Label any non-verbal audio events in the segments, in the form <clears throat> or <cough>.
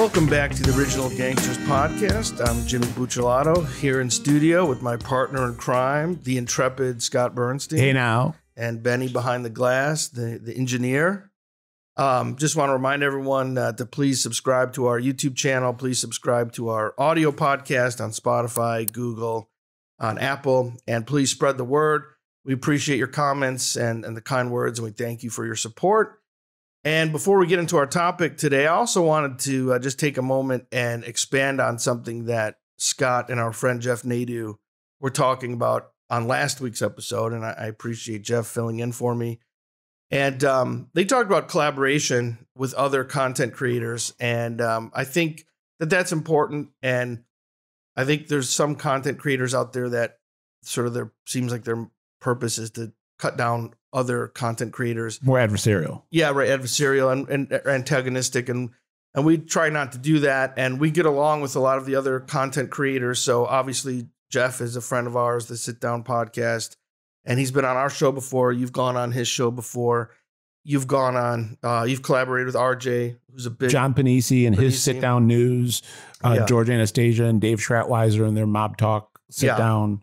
Welcome back to the Original Gangsters podcast. I'm Jimmy Buccellato here in studio with my partner in crime, the intrepid Scott Burnstein. Hey now. And Benny behind the glass, the, the engineer. Um, just want to remind everyone uh, to please subscribe to our YouTube channel. Please subscribe to our audio podcast on Spotify, Google, on Apple, and please spread the word. We appreciate your comments and, and the kind words, and we thank you for your support. And before we get into our topic today, I also wanted to uh, just take a moment and expand on something that Scott and our friend Jeff Nadu were talking about on last week's episode. And I, I appreciate Jeff filling in for me. And um, they talked about collaboration with other content creators. And um, I think that that's important. And I think there's some content creators out there that sort of their seems like their purpose is to cut down other content creators. More adversarial. Yeah, right. Adversarial and, and antagonistic. And and we try not to do that. And we get along with a lot of the other content creators. So obviously Jeff is a friend of ours, the Sit Down podcast. And he's been on our show before. You've gone on his show before. You've gone on, uh, you've collaborated with RJ, who's a big John Pennisi and his sit down news, uh, Yeah. George Anastasia and Dave Schratwieser and their mob talk sit Yeah. down.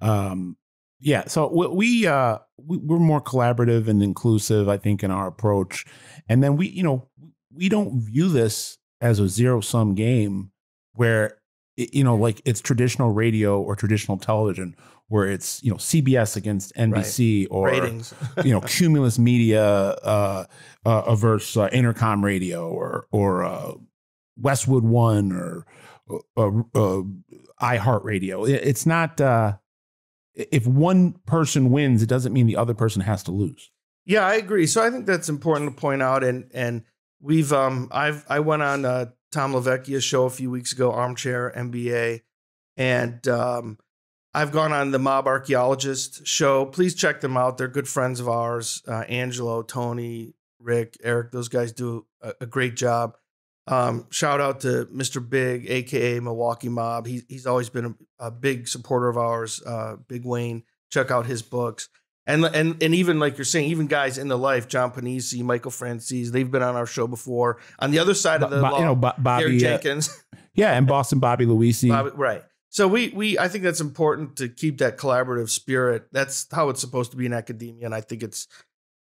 Um, yeah, so we, we uh we, we're more collaborative and inclusive, I think, in our approach. And then we, you know, we don't view this as a zero sum game where you know, like it's traditional radio or traditional television, where it's you know CBS against NBC or ratings. you know, <laughs> Cumulus Media uh, uh, averse uh, Entercom Radio or or uh, Westwood One or uh, uh, iHeartRadio. It, it's not. If one person wins, it doesn't mean the other person has to lose. Yeah, I agree. So I think that's important to point out. And and we've um I've I went on uh, Tom Lavecchia's show a few weeks ago, Armchair MBA, and um I've gone on the Mob Archaeologist show. Please check them out. They're good friends of ours. Uh, Angelo, Tony, Rick, Eric. Those guys do a, a great job. Um, shout out to Mr. Big, aka Milwaukee Mob. He, he's always been a, a big supporter of ours. Uh, Big Wayne. Check out his books and and and even like you're saying, even guys in the life, John Pennisi, Michael Francis, they've been on our show before. On the other side of the Bo- law, you know, Bo- Gary Bobby, uh, Jenkins, <laughs> yeah, and Boston Bobby Luisi. Bobby- right? So we we I think that's important to keep that collaborative spirit. That's how it's supposed to be in academia, and I think it's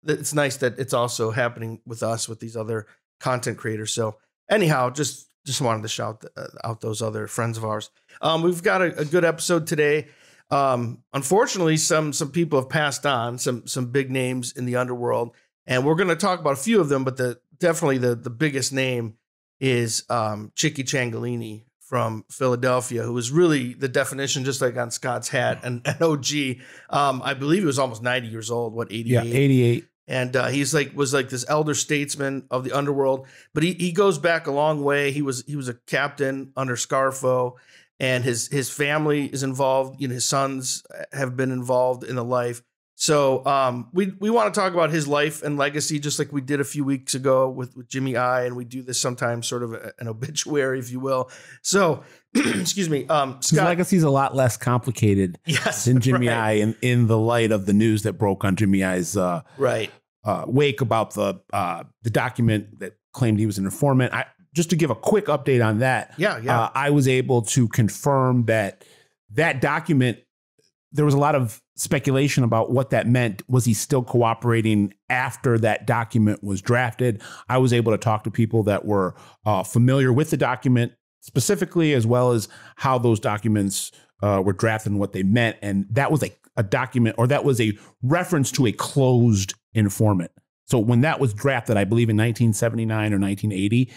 it's nice that it's also happening with us with these other content creators. So anyhow, just just wanted to shout uh, out those other friends of ours. Um, we've got a, a, good episode today. Um, unfortunately, some some people have passed on, some some big names in the underworld, and we're going to talk about a few of them. But the definitely the the biggest name is um, Chickie Ciancaglini from Philadelphia, who was really the definition, just like on Scott's hat, an, OG. Um, I believe he was almost 90 years old. What 88? Yeah, 88 and uh, he's like was like this elder statesman of the underworld. But he he goes back a long way. He was he was a captain under Scarfo, and his his family is involved. You know, his sons have been involved in the life. So um, we we want to talk about his life and legacy, just like we did a few weeks ago with, with Jimmy I, and we do this sometimes, sort of a- an obituary, if you will. So, <clears throat> excuse me, um, His Scott. legacy's a lot less complicated <laughs> yes, than Jimmy right, I in, in the light of the news that broke on Jimmy I's uh, Right. uh, wake about the uh, the document that claimed he was an informant. I, just to give a quick update on that, Yeah. Yeah. uh, I was able to confirm that that document. There was a lot of speculation about what that meant. Was he still cooperating after that document was drafted? I was able to talk to people that were uh, familiar with the document specifically, as well as how those documents uh, were drafted and what they meant. And that was a, a document, or that was a reference to a closed informant. So when that was drafted, I believe in 1979 or 1980,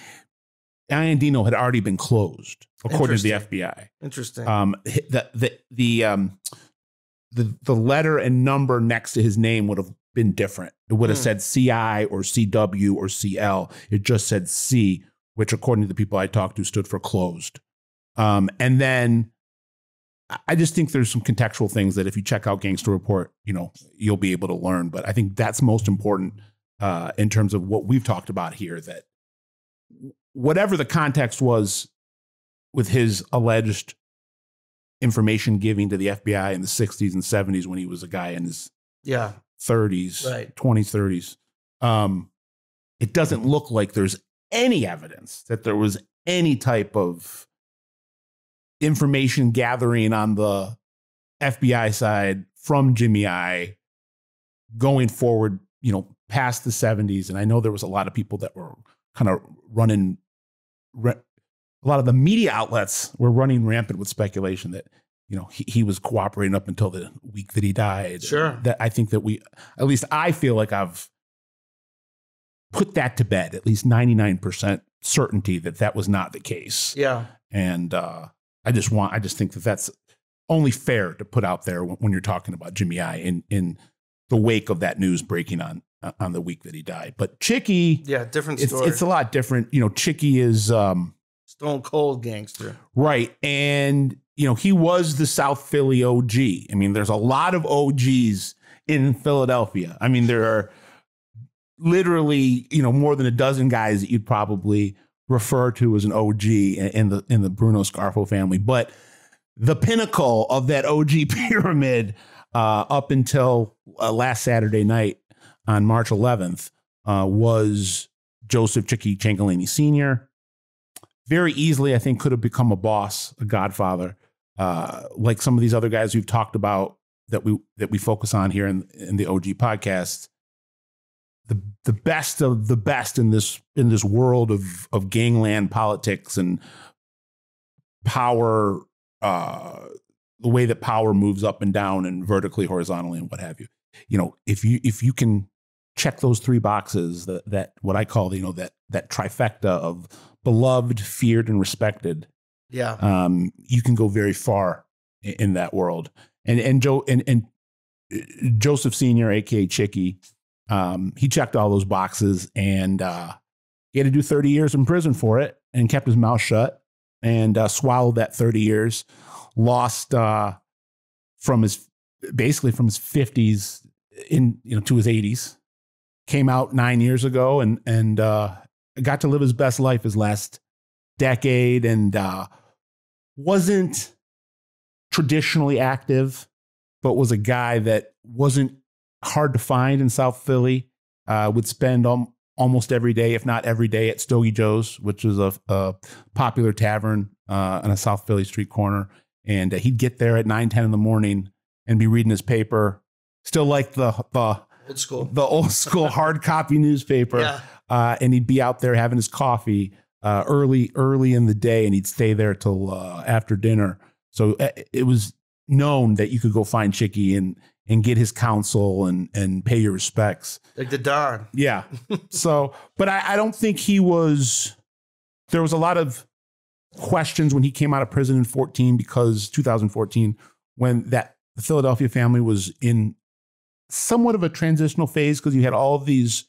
Iandino had already been closed, according to the FBI. Interesting. Um, the the the um, the the letter and number next to his name would have been different. It would have Hmm. said CI or CW or CL. It just said C, which according to the people I talked to stood for closed. Um, and then I- I just think there's some contextual things that if you check out Gangster Report, you know, you'll be able to learn. But I think that's most important uh, in terms of what we've talked about here. That whatever the context was with his alleged information giving to the FBI in the 60s and 70s when he was a guy in his yeah. 30s, Right. 20s, 30s. Um, it doesn't look like there's any evidence that there was any type of information gathering on the FBI side from Jimmy I going forward, you know, past the 70s. And I know there was a lot of people that were kind of running, a lot of the media outlets were running rampant with speculation that, you know, he, he was cooperating up until the week that he died. Sure. That I think that we, at least I feel like I've put that to bed, at least 99% certainty that that was not the case. Yeah. And uh, I just want, I just think that that's only fair to put out there when, when you're talking about Jimmy I in, in the wake of that news breaking on on the week that he died. But Chickie, Yeah. Different it's, it's a lot different. You know, Chickie is um, Stone cold gangster. right, and you know he was the South Philly OG. I mean, there's a lot of OGs in Philadelphia. I mean, there are literally you know more than a dozen guys that you'd probably refer to as an OG in the in the Bruno Scarfo family, but the pinnacle of that OG <laughs> pyramid uh, up until uh, last Saturday night on March 11th uh, was Joseph Chickie Ciancaglini Sr. Very easily, I think, could have become a boss, a godfather, uh, like some of these other guys we've talked about that we that we focus on here in, in the OG podcast. The the best of the best in this in this world of of gangland politics and power uh, the way that power moves up and down and vertically, horizontally, and what have you. You know, if you if you can check those three boxes, that that what I call you know that that trifecta of beloved, feared, and respected, Yeah. um, you can go very far in, in that world. And and Joe and and uh, Joseph Senior, aka Chickie, um, he checked all those boxes, and uh, he had to do thirty years in prison for it, and kept his mouth shut and uh, swallowed that thirty years. Lost uh, from his basically from his fifties in you know to his eighties. Came out nine years ago, and and uh, got to live his best life his last decade, and uh, wasn't traditionally active, but was a guy that wasn't hard to find in South Philly. Uh, would spend al- almost every day, if not every day, at Stogie Joe's, which was a, a popular tavern uh, on a South Philly street corner. And uh, he'd get there at 9, 10 in the morning and be reading his paper. Still like the the, Old school. the old school hard copy newspaper Yeah. Uh, and he'd be out there having his coffee uh, early, early in the day, and he'd stay there till uh, after dinner. So uh, it was known that you could go find Chickie and and get his counsel and and pay your respects. Like the Don. Yeah. so, but I, I don't think he was. There was a lot of questions when he came out of prison in 14 because 2014 when that the Philadelphia family was in somewhat of a transitional phase because you had all of these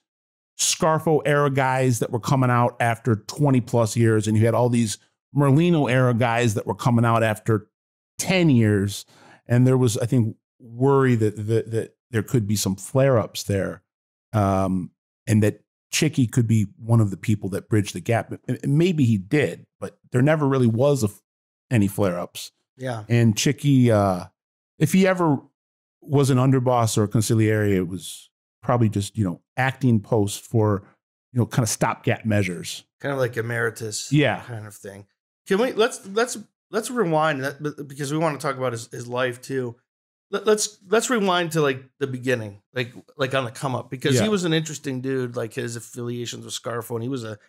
Scarfo era guys that were coming out after 20 plus years, and you had all these Merlino era guys that were coming out after 10 years. And there was, I think, worry that that, that there could be some flare ups there, um, and that Chickie could be one of the people that bridged the gap. Maybe he did, but there never really was a, any flare ups. Yeah. And Chickie, uh, if he ever was an underboss or a consigliere, it was probably just you know acting post for you know kind of stopgap measures. Kind of like emeritus. Yeah. Kind of thing. Can we let's let's let's rewind that because we want to talk about his, his life too. Let, let's let's rewind to like the beginning, like like on the come up, because Yeah. he was an interesting dude. Like his affiliations with Scarfo, and he was a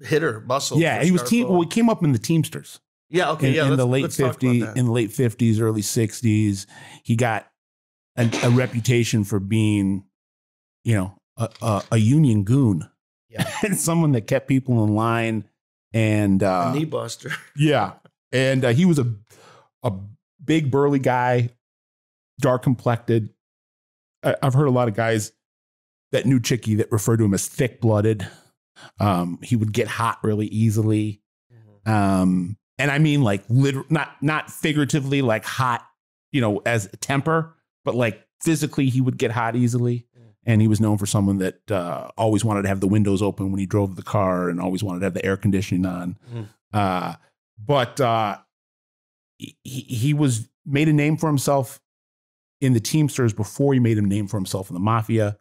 hitter, muscle. yeah, he was team. Well, he came up in the Teamsters. yeah, okay, in, yeah. in the late let's talk about 50s in the late 50s early 60s he got a, a reputation for being you know a, a, a union goon Yeah. <laughs> and someone that kept people in line and A uh, knee buster. <laughs> yeah and uh, he was a a big burly guy dark complected I, i've heard a lot of guys that knew chicky that referred to him as thick blooded um, he would get hot really easily um and i mean like liter- not not figuratively like hot you know as a temper but like physically he would get hot easily. And he was known for someone that uh, always wanted to have the windows open when he drove the car and always wanted to have the air conditioning on Mhm. uh, but uh, he, he was made a name for himself in the teamsters before he made a name for himself in the mafia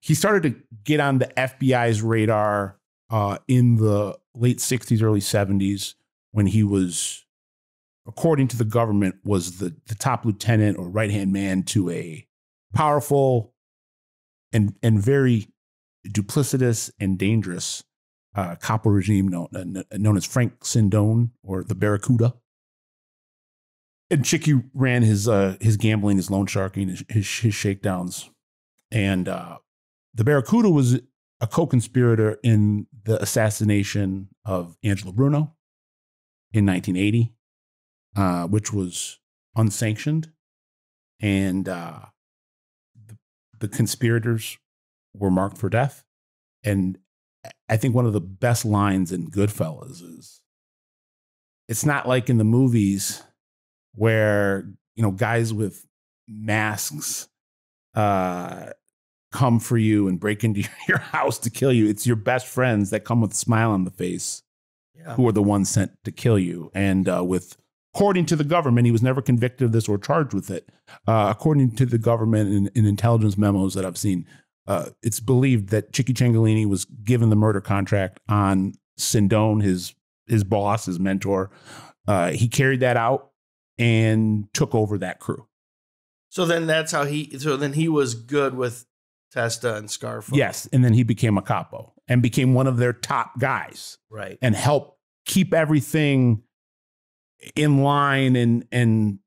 he started to get on the fbi's radar uh, in the late 60s, early 70s, when he was, according to the government, was the, the top lieutenant or right hand man to a powerful and, and very duplicitous and dangerous uh, capo regime known, uh, known as Frank Sindone or the Barracuda. And Chickie ran his uh, his gambling, his loan sharking, his, his, his shakedowns. And uh, the Barracuda was a co conspirator in the assassination of Angelo Bruno in 1980, uh, which was unsanctioned. And uh, the, conspirators were marked for death. And I think one of the best lines in Goodfellas is it's not like in the movies where, you know, guys with masks uh, come for you and break into <laughs> your house to kill you. It's your best friends that come with a smile on the face Yeah. who are the ones sent to kill you. And uh, with, according to the government, he was never convicted of this or charged with it. Uh, according to the government in, in intelligence memos that I've seen, uh, it's believed that Chickie Ciancaglini was given the murder contract on Sindone, his his boss, his mentor. Uh, he carried that out and took over that crew. So then that's how he. So then he was good with Testa and Scarfo. Yes, and then he became a capo and became one of their top guys. Right. and helped keep everything in line and and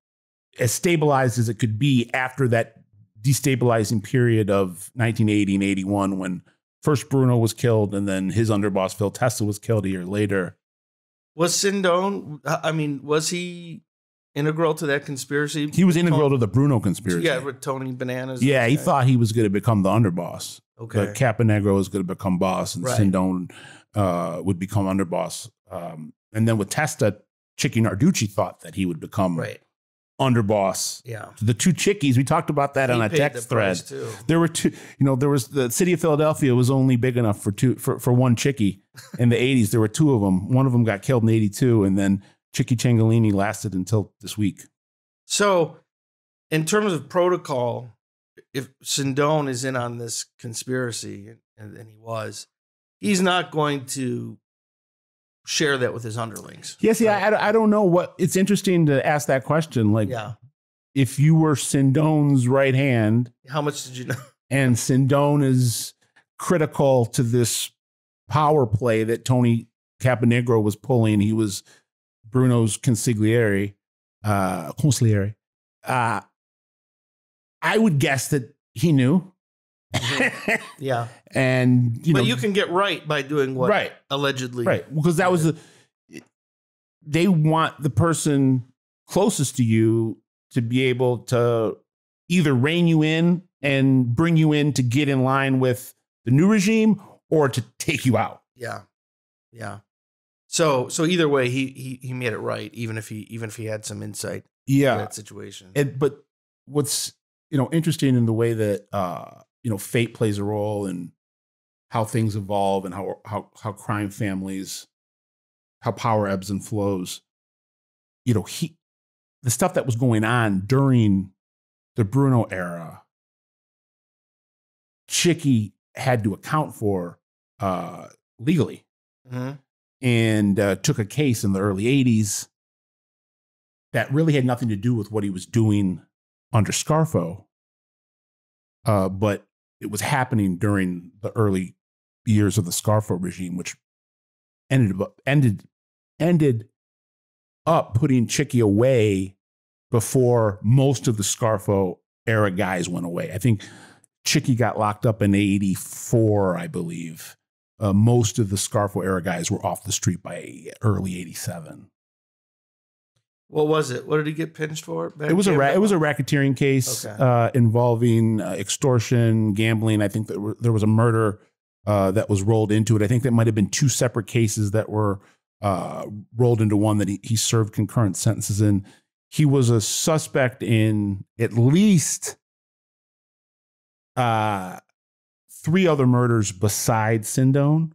as stabilized as it could be after that destabilizing period of 1980 and 81 when first Bruno was killed and then his underboss Phil Testa was killed a year later. Was Sindone? I mean, was he integral to that conspiracy? He was integral to the Bruno conspiracy. Yeah, with Tony Bananas. Yeah, he Okay. thought he was going to become the underboss. Okay. But Caponigro was going to become boss and Right. Sindone uh, would become underboss. Um, and then with Testa, Chickie Narducci thought that he would become right. underboss. Yeah. The two chickies, we talked about that on a text thread. too. There were two, you know, there was the city of Philadelphia was only big enough for two for, for one chickie <laughs> in the 80s. There were two of them. One of them got killed in 82, and then Chickie Ciancaglini lasted until this week. So, in terms of protocol, if Sindone is in on this conspiracy, and, and he was, he's not going to share that with his underlings. Yes, yeah, Right. I, I don't know what it's interesting to ask that question. Like, yeah. if you were Sindone's right hand How much did you know? <laughs> and Sindone is critical to this power play that Tony Caponigro was pulling. He was Bruno's consigliere, uh, consigliere. Uh, I would guess that he knew. <laughs> Yeah. and you but know, you can get right by doing what right, allegedly. right, because that was the. They want the person closest to you to be able to either rein you in and bring you in to get in line with the new regime or to take you out. Yeah. Yeah. So so either way, he he he made it right, even if he even if he had some insight Yeah. that situation. And, but what's you know interesting in the way that uh, you know fate plays a role in how things evolve and how how how crime families how power ebbs and flows. You know he the stuff that was going on during the Bruno era. Chickie had to account for uh, legally Mhm. and uh, took a case in the early 80s that really had nothing to do with what he was doing under Scarfo. Uh, but it was happening during the early years of the Scarfo regime, which ended up, ended ended up putting Chickie away before most of the Scarfo era guys went away. I think Chickie got locked up in 84, I believe uh, most of the Scarfo era guys were off the street by early '87. What was it? What did he get pinched for? It was a ra- it was a racketeering case Okay. uh, involving uh, extortion, gambling. I think that were, there was a murder uh, that was rolled into it. I think that might have been two separate cases that were uh, rolled into one that he, he served concurrent sentences in. He was a suspect in at least uh, three other murders besides Sindone.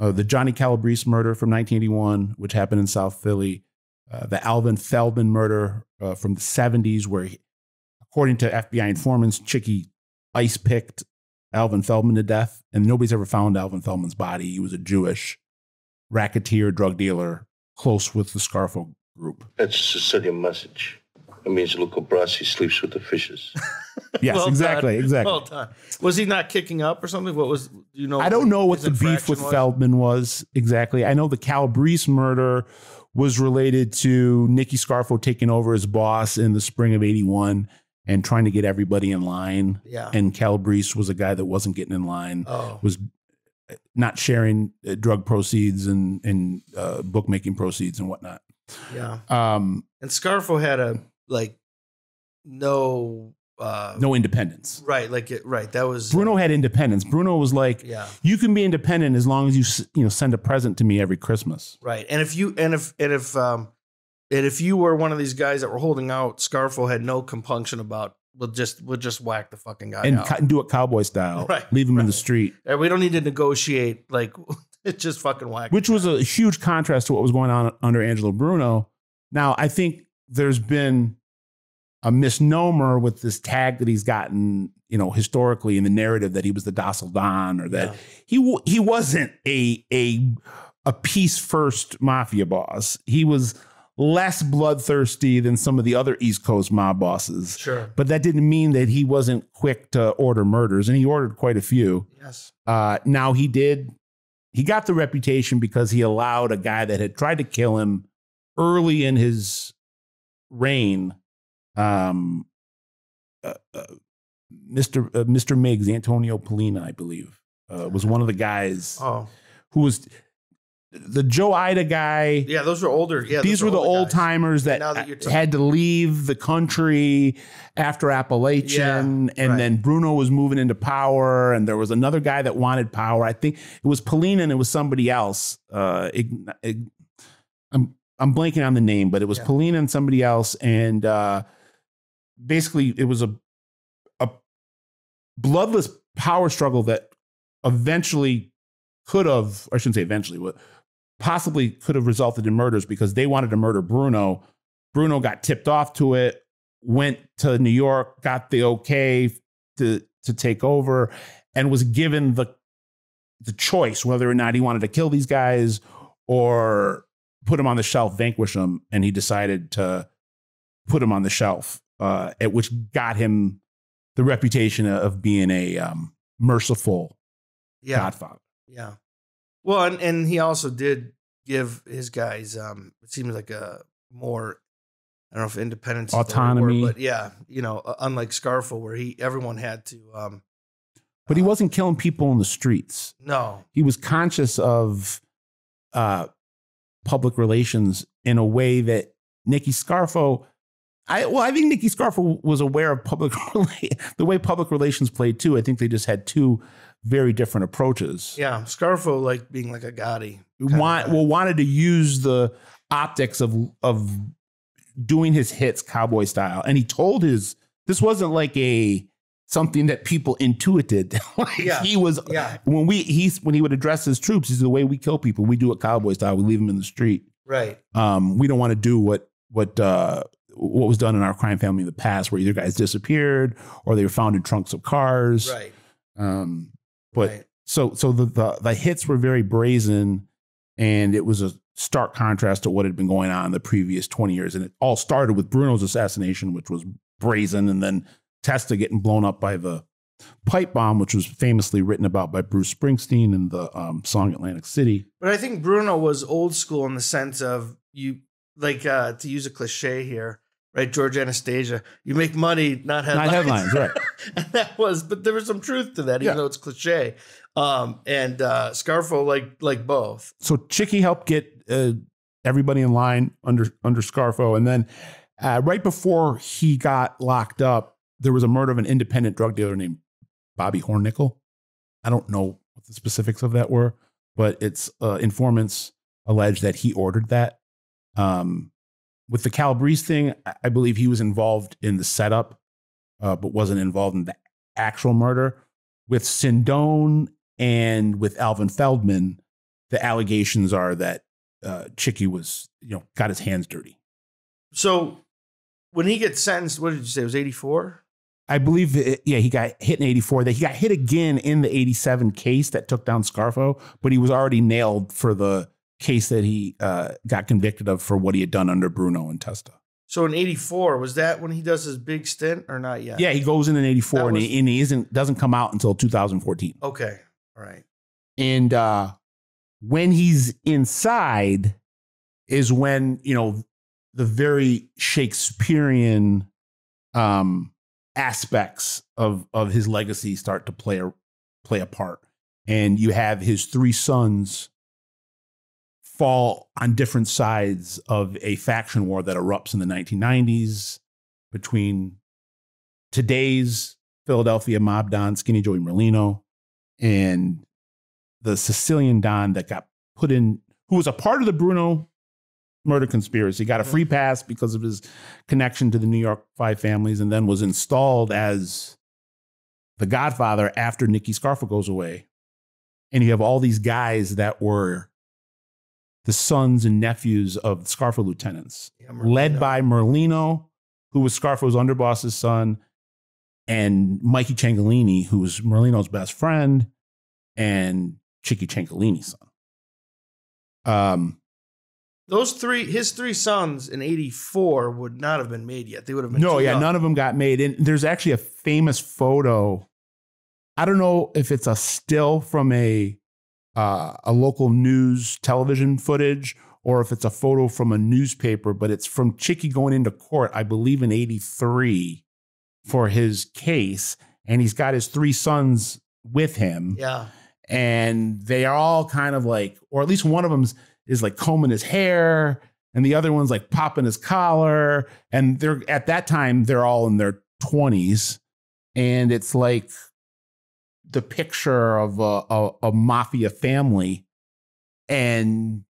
Uh, the Johnny Calabrese murder from 1981, which happened in South Philly. Uh, the Alvin Feldman murder uh, from the 70s, where, he, according to FBI informants, Chickie ice picked Alvin Feldman to death, and nobody's ever found Alvin Feldman's body. He was a Jewish racketeer drug dealer close with the Scarfo group. That's a to send you a message. It means Luca Brasi sleeps with the fishes. <laughs> Yes, Well exactly, done. exactly. Well done. Was he not kicking up or something? What was you know? I don't know what the beef with was? Feldman was exactly. I know the Calabrese murder was related to Nicky Scarfo taking over as boss in the spring of 81 and trying to get everybody in line. Yeah. And Calabrese was a guy that wasn't getting in line, oh. was not sharing uh, drug proceeds and, and uh, bookmaking proceeds and whatnot. Yeah. Um, And Scarfo had a like no uh no independence. right like it right that was Bruno had independence. Bruno was like, yeah you can be independent as long as you you know send a present to me every Christmas. right and if you and if and if um and if you were one of these guys that were holding out Scarfo had no compunction about we'll just we'll just whack the fucking guy and, out co- and do it cowboy style. <laughs> Right, Leave him in the street, And we don't need to negotiate like <laughs> it's just fucking whack which was a huge contrast to what was going on under Angelo Bruno. Now, I think there's been a misnomer with this tag that he's gotten, you know, historically in the narrative that he was the docile Don or that Yeah. he w- he wasn't a a a peace first mafia boss. He was less bloodthirsty than some of the other East Coast mob bosses. sure But that didn't mean that he wasn't quick to order murders, and he ordered quite a few. yes Uh, now he did. He got the reputation because he allowed a guy that had tried to kill him early in his reign, um, uh, uh, Mr. Uh, Mr. Miggs, Antonio Pollina, I believe, uh, was one of the guys oh who was the Joe Ida guy. yeah those were older yeah These were the old guys. timers that, that had to leave the country after Apalachin, and right. then Bruno was moving into power, and there was another guy that wanted power. I think it was Pollina and it was somebody else. Uh, Ign- Ig- I'm I'm blanking on the name, but it was Yeah. Pollina and somebody else, and uh, basically it was a a bloodless power struggle that eventually could have, I shouldn't say eventually, but possibly could have resulted in murders because they wanted to murder Bruno. Bruno got tipped off to it, went to New York, got the okay to to take over, and was given the the choice whether or not he wanted to kill these guys or put him on the shelf, vanquish him, and he decided to put him on the shelf, uh, at which got him the reputation of being a um, merciful yeah godfather. Yeah. Well, and, and he also did give his guys um it seems like a more I don't know if independence the word, Autonomy. but yeah, you know, uh, unlike Scarfo where he everyone had to um But he wasn't killing people in the streets. no. He was conscious of uh, public relations in a way that Nicky Scarfo. I well, I think Nicky Scarfo was aware of public <laughs> the way public relations played too. I think they just had two very different approaches. Yeah, Scarfo like being like a Gotti. Want, well, wanted to use the optics of of doing his hits cowboy style, and he told his this wasn't like a something that people intuited. <laughs> like Yeah. he was Yeah, when we he's when he would address his troops, he's the way we kill people. We do it cowboy style. We leave them in the street. right. Um, we don't want to do what what uh, what was done in our crime family in the past, where either guys disappeared or they were found in trunks of cars. Right. Um, but right. so so the, the the hits were very brazen, and it was a stark contrast to what had been going on in the previous twenty years. And it all started with Bruno's assassination, which was brazen, and then Testa getting blown up by the pipe bomb, which was famously written about by Bruce Springsteen in the um, song Atlantic City. But I think Bruno was old school in the sense of you like uh to use a cliche here, right? George Anastasia, you make money, not headlines. Not headlines, right? <laughs> and that was, but there was some truth to that, even Yeah. though it's cliche. Um, and uh, Scarfo like like both. so Chickie helped get uh, everybody in line under under Scarfo, and then uh, right before he got locked up, there was a murder of an independent drug dealer named Bobby Hornickel. I don't know what the specifics of that were, but it's uh, informants alleged that he ordered that. Um, with the Calabrese thing, I- believe he was involved in the setup, uh, but wasn't involved in the actual murder. With Sindone and with Alvin Feldman, the allegations are that uh, Chickie was, you know, got his hands dirty. So when he gets sentenced, what did you say? It was eighty four. I believe, it, yeah, he got hit in '84. That he got hit again in the '87 case that took down Scarfo, but he was already nailed for the case that he uh, got convicted of for what he had done under Bruno and Testa. So in '84, was that when he does his big stint or not yet? Yeah, he goes in in '84 That and, he, and he isn't doesn't come out until 2014. Okay. All right. And uh, when he's inside, is when you know the very Shakespearean um, aspects of of his legacy start to play a play a part, and you have his three sons fall on different sides of a faction war that erupts in the 1990s between today's Philadelphia mob don Skinny Joey Merlino and the Sicilian Don that got put in, who was a part of the Bruno murder conspiracy, got a free mm-hmm. pass because of his connection to the New York Five families, and then was installed as the Godfather after Nicky Scarfo goes away. And you have all these guys that were the sons and nephews of Scarfo lieutenants, Yeah, led by Merlino, who was Scarfo's underboss's son, and Mikey Ciancaglini, who was Merlino's best friend, and Chickie Ciancaglini's son. Um, those three, his three sons in '84 would not have been made yet. They would have been. no, yeah, young. none of them got made. And there's actually a famous photo. I don't know if it's a still from a uh, a local news television footage or if it's a photo from a newspaper, but it's from Chickie going into court, I believe in 83 for his case. And he's got his three sons with him. Yeah. and they are all kind of like, or at least one of them is like combing his hair, and the other one's like popping his collar. And they're at that time, they're all in their 20s. And it's like the picture of a, a, a mafia family. And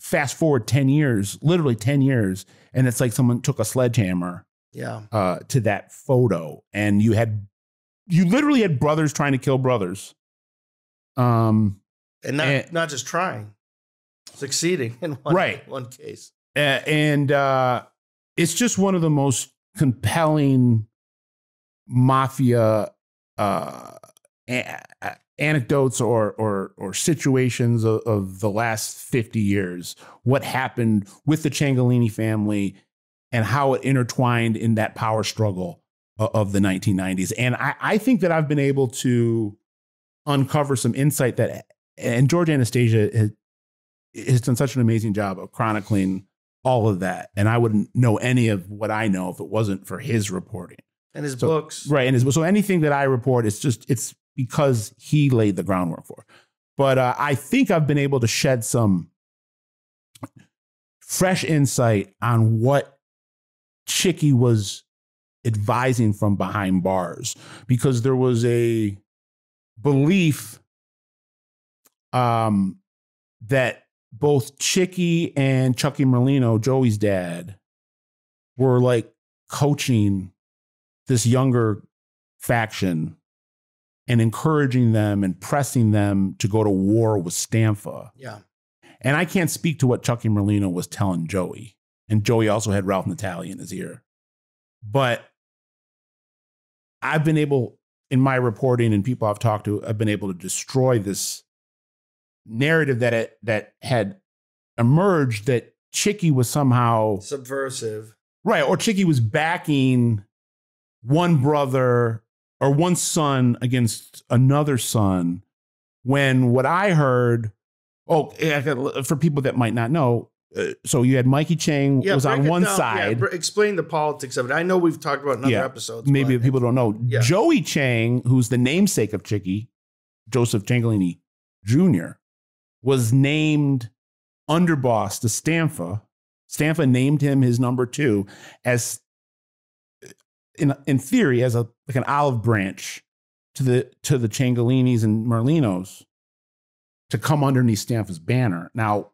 fast forward 10 years, literally 10 years, and it's like someone took a sledgehammer Yeah. uh, to that photo, and you had you literally had brothers trying to kill brothers. Um, And not And- not just trying, succeeding in one Right. one case. a- and uh, it's just one of the most compelling mafia uh, a- anecdotes or or or situations of, of the last fifty years. What happened with the Ciancaglini family and how it intertwined in that power struggle of the 1990s. And I, I think that I've been able to uncover some insight that, and George Anastasia has, has done such an amazing job of chronicling all of that. And I wouldn't know any of what I know if it wasn't for his reporting. And his So- books. Right. And it's, so anything that I report, it's just, it's because he laid the groundwork for. But uh, I think I've been able to shed some fresh insight on what Chickie was advising from behind bars because there was a belief um, that both Chickie and Chucky Merlino, Joey's dad, were like coaching this younger faction and encouraging them and pressing them to go to war with Stanfa. Yeah. And I can't speak to what Chucky Merlino was telling Joey. And Joey also had Ralph Natale in his ear. But I've been able, in my reporting and people I've talked to, I've been able to destroy this narrative that it, that had emerged that Chickie was somehow Subversive. Right. Or Chickie was backing one brother or one son against another son. When what I heard, oh, for people that might not know, uh, so you had Mikey Chang was on one down. Side. br- explain the politics of it. I know we've talked about it in other Yeah. episodes. Maybe but- people don't know. Yeah. Joey Chang, who's the namesake of Chickie, Joseph Ciancaglini Jr., was named underboss to Stanfa. Stanfa named him his number two as in in theory as a like an olive branch to the to the Ciancaglinis and Merlinos to come underneath Stanfa's banner. Now,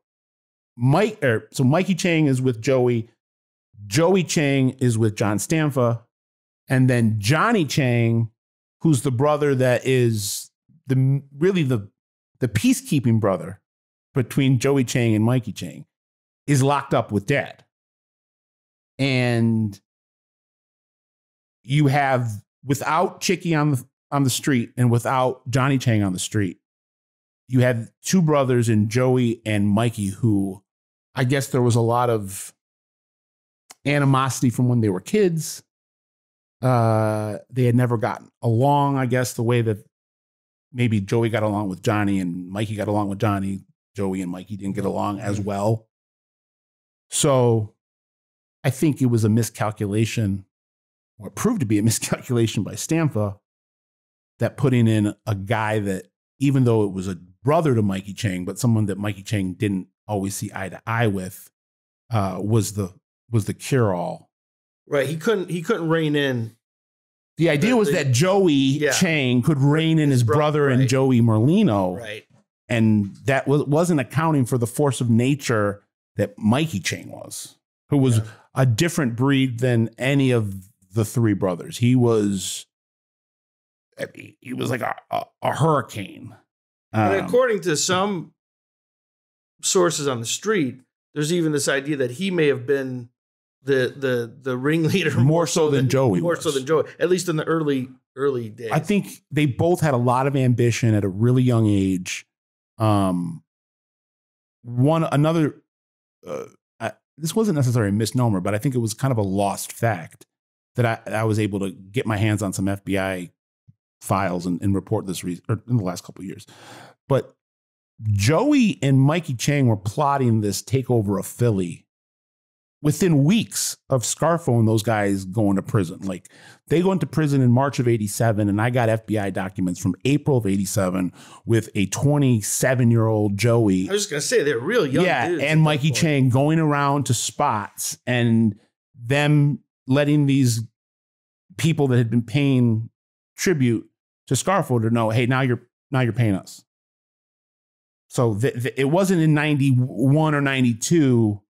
Mike or so Mikey Chang is with Joey. Joey Chang is with John Stanfa. And then Johnny Chang, who's the brother that is the really the the peacekeeping brother between Joey Chang and Mikey Chang, is locked up with dad. And you have without Chickie on the on the street and without Johnny Chang on the street, you had two brothers in Joey and Mikey, who I guess there was a lot of animosity from when they were kids. Uh, they had never gotten along, I guess, the way that maybe Joey got along with Johnny and Mikey got along with Johnny. Joey and Mikey didn't get along as well. So I think it was a miscalculation, it proved to be a <laughs> miscalculation by Stanfa that putting in a guy that, even though it was a brother to Mikey Chang, but someone that Mikey Chang didn't always see eye to eye with, uh, was the was the cure all. Right. He couldn't he couldn't rein in. The idea The- was the- that Joey Yeah. Chang could rein in his, His bro- brother and right. Joey Merlino, Right. and that was, wasn't accounting for the force of nature that Mikey Chang was, who was Yeah. a different breed than any of the three brothers. He was, he was like a, a, a hurricane. And Um, according to some sources on the street, there's even this idea that he may have been the the the ringleader More so than Joey more so than Joey, at least in the early early days. I think they both had a lot of ambition at a really young age. Um, one another, uh, I, this wasn't necessarily a misnomer, but I think it was kind of a lost fact that I, I was able to get my hands on some FBI files and, and report this re- or in the last couple of years. But Joey and Mikey Chang were plotting this takeover of Philly within weeks of Scarfo and those guys going to prison. Like they go into prison in March of 87, and I got FBI documents from April of 87 with a 27 year old Joey I was just gonna say they're real young yeah, and Mikey. Chang going around to spots and them letting these people that had been paying tribute to Scarfo to know, hey, now you're now you're paying us. So it wasn't in '91 or '92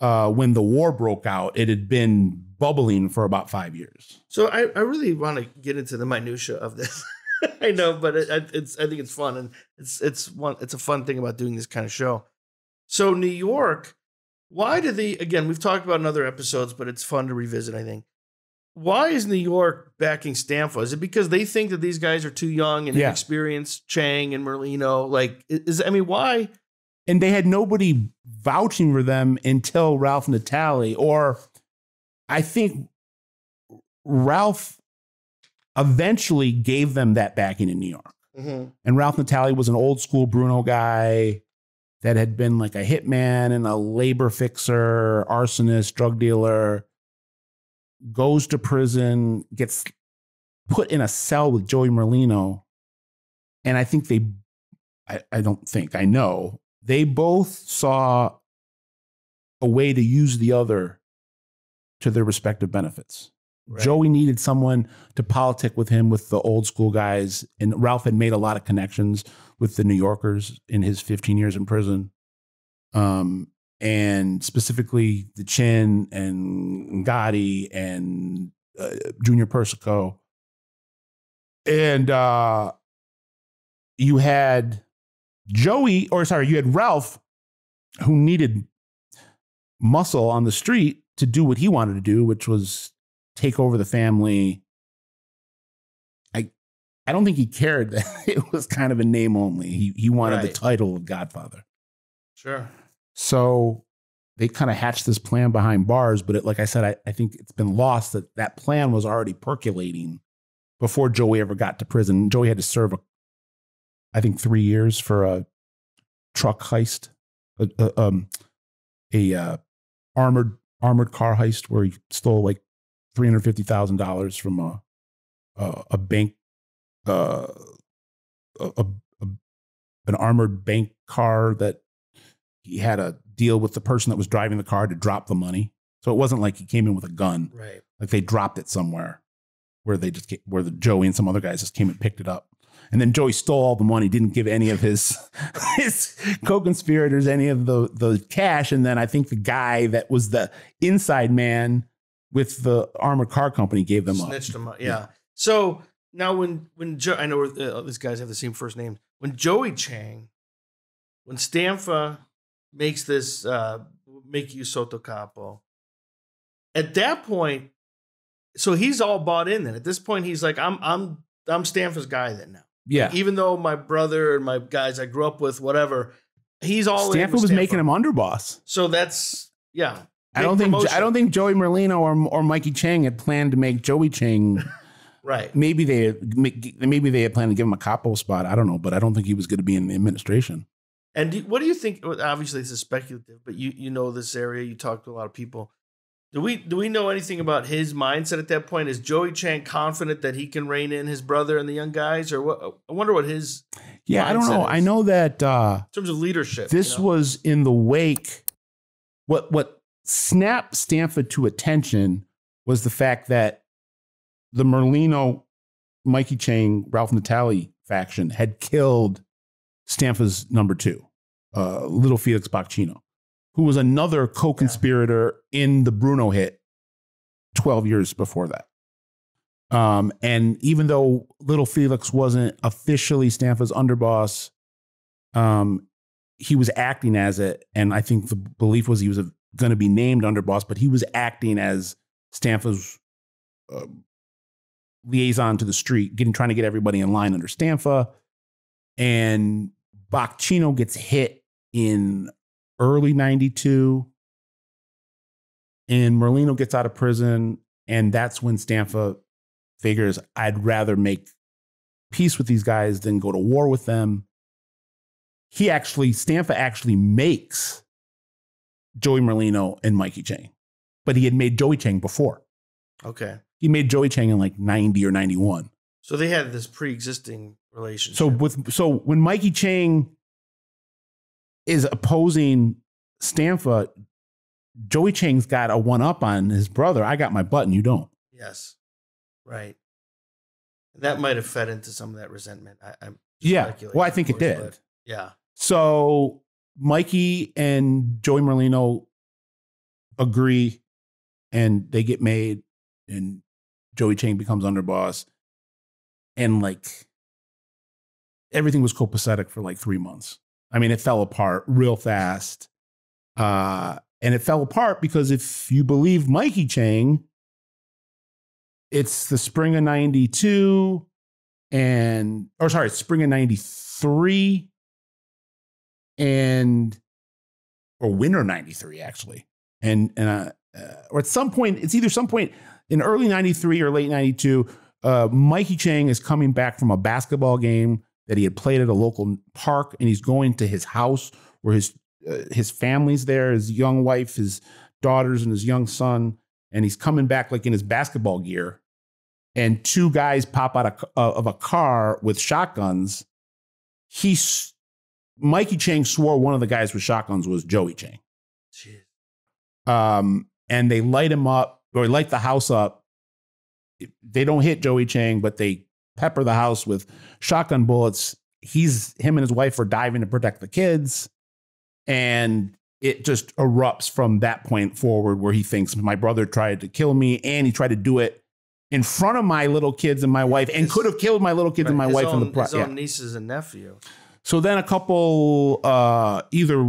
uh, when the war broke out. It had been bubbling for about five years. So I, I really want to get into the minutia of this. <laughs> I know, but it, I- it's I think it's fun and it's it's one it's a fun thing about doing this kind of show. So New York, why do they again? We've talked about in other episodes, but it's fun to revisit. I think. Why is New York backing Stanfa? Is it because they think that these guys are too young and Yeah. inexperienced? Chang and Merlino, like, is I mean, why? and they had nobody vouching for them until Ralph Natale, or I think Ralph eventually gave them that backing in New York. Mm-hmm. And Ralph Natale was an old school Bruno guy that had been like a hitman and a labor fixer, arsonist, drug dealer, goes to prison, gets put in a cell with Joey Merlino. And I think they, I, I don't think, I know, they both saw a way to use the other to their respective benefits. Right. Joey needed someone to politic with him with the old school guys, and Ralph had made a lot of connections with the New Yorkers in his 15 years in prison, um, and specifically the Chin and Gotti and uh, Junior Persico, and uh, you had Joey, or sorry, you had Ralph, who needed muscle on the street to do what he wanted to do, which was take over the family. I don't think he cared that <laughs> it was kind of a name only. He he wanted the title of Godfather. Sure. So they kind of hatched this plan behind bars, but it, like I said, I, I think it's been lost that that plan was already percolating before Joey ever got to prison. Joey had to serve, a, I think, three years for a truck heist, a, a, um, a uh, armored armored car heist where he stole like three hundred fifty thousand dollars from a a, a bank, uh, a, a, an armored bank car that he had a deal with the person that was driving the car to drop the money. So it wasn't like he came in with a gun. Right. Like they dropped it somewhere where they just ca- where the Joey and some other guys just came and picked it up. And then Joey stole all the money, didn't give any of his <laughs> his co-conspirators any of the the cash. And then I think the guy that was the inside man with the armored car company gave them up. Snitched him up. Yeah. So now when when jo- I know uh, these guys have the same first name. When Joey Chang, when Stanfa makes this uh make you Sotto Capo, at that point, so he's all bought in. Then at this point, he's like, I'm I'm I'm Stanfa's guy then now. Yeah. Even though my brother and my guys I grew up with, whatever, he's all Stanford with was making him underboss. So that's yeah. I don't think. I don't think Joey Merlino or or Mikey Chang had planned to make Joey Chang. <laughs> right. maybe they maybe they had planned to give him a capo spot. I don't know, but I don't think he was going to be in the administration. And do, what do you think? Obviously, this is speculative, but you you know this area. You talk to a lot of people. Do we do we know anything about his mindset at that point? Is Joey Chang confident that he can rein in his brother and the young guys, or what? I wonder what his Yeah, I don't know. Mindset I know that uh, in terms of leadership. this you know? was in the wake. What what snapped Stanfa to attention was the fact that the Merlino, Mikey Chang, Ralph Natale faction had killed Stanfa's number two, uh, Little Felix Bocchino, who was another co-conspirator in the Bruno hit 12 years before that. Um, and even though Little Felix wasn't officially Stanfa's underboss, um, he was acting as it, and I think the belief was he was going to be named underboss, but he was acting as Stanfa's uh, liaison to the street, getting trying to get everybody in line under Stanfa. And Bocchino gets hit in early '92, and Merlino gets out of prison, and that's when Stanfa figures I'd rather make peace with these guys than go to war with them he actually Stanfa actually makes Joey Merlino and Mikey Chang, but he had made Joey Chang before. okay. He made Joey Chang in like ninety or ninety one. So they had this pre-existing relationship. So with so when Mikey Chang is opposing Stanfa, Joey Chang's got a one up on his brother. I got my button, you don't. yes, right. That might have fed into some of that resentment. I, I'm Yeah. Well, I think it did. Yeah. So Mikey and Joey Merlino agree and they get made and Joey Chang becomes underboss. And like everything was copacetic for like three months. I mean, it fell apart real fast. Uh, and it fell apart because if you believe Mikey Chang, it's the spring of 92 and, or sorry, spring of 93 and or winter 93 actually and and uh, uh, or at some point it's either some point in early 93 or late 92 uh, mikey chang is coming back from a basketball game that he had played at a local park and he's going to his house where his uh, his family's there his young wife his daughters and his young son and he's coming back like in his basketball gear and two guys pop out of, uh, of a car with shotguns he's Mikey Chang swore one of the guys with shotguns was Joey Chang. Jeez. Um, and they light him up or light the house up. They don't hit Joey Chang, but they pepper the house with shotgun bullets. He's him and his wife are diving to protect the kids. And it just erupts from that point forward where he thinks my brother tried to kill me and he tried to do it in front of my little kids and my wife and His- could have killed my little kids and my wife in the own- pro- his yeah. own nieces and nephew. So then a couple, uh, either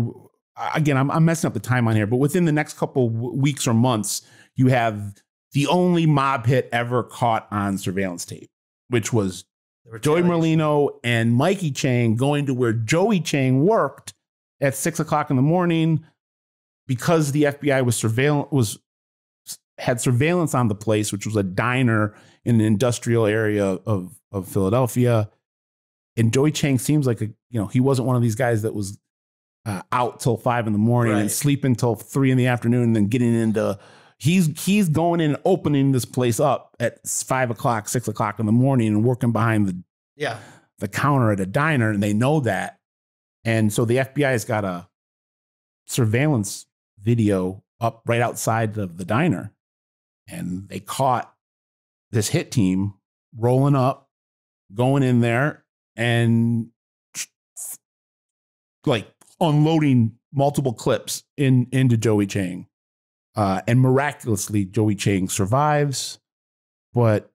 again, I'm, I'm messing up the timeline here, but within the next couple w- weeks or months, you have the only mob hit ever caught on surveillance tape, which was Joey. Merlino and Mikey Chang going to where Joey Chang worked at six o'clock in the morning because the FBI was surveillance was had surveillance on the place, which was a diner in an industrial area of of Philadelphia. And Joey Chang seems like a you know he wasn't one of these guys that was uh, out till five in the morning and sleeping till three in the afternoon and then getting into he's he's going in and opening this place up at five o'clock six o'clock in the morning and working behind the Yeah. the counter at a diner and they know that. And so the FBI has got a surveillance video up right outside of the diner. And they caught this hit team rolling up, going in there and like unloading multiple clips in into Joey Chang. Uh, and miraculously, Joey Chang survives, but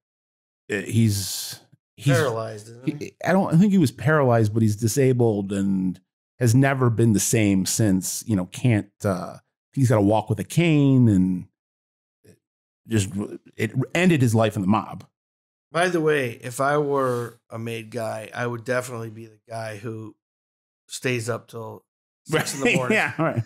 uh, he's he's Paralyzed, isn't he? I don't I think he was paralyzed, but he's disabled and has never been the same since. You know, can't. Uh, he's got to walk with a cane and just it ended his life in the mob. By the way, if I were a made guy, I would definitely be the guy who stays up till six in the morning. <laughs> yeah, right.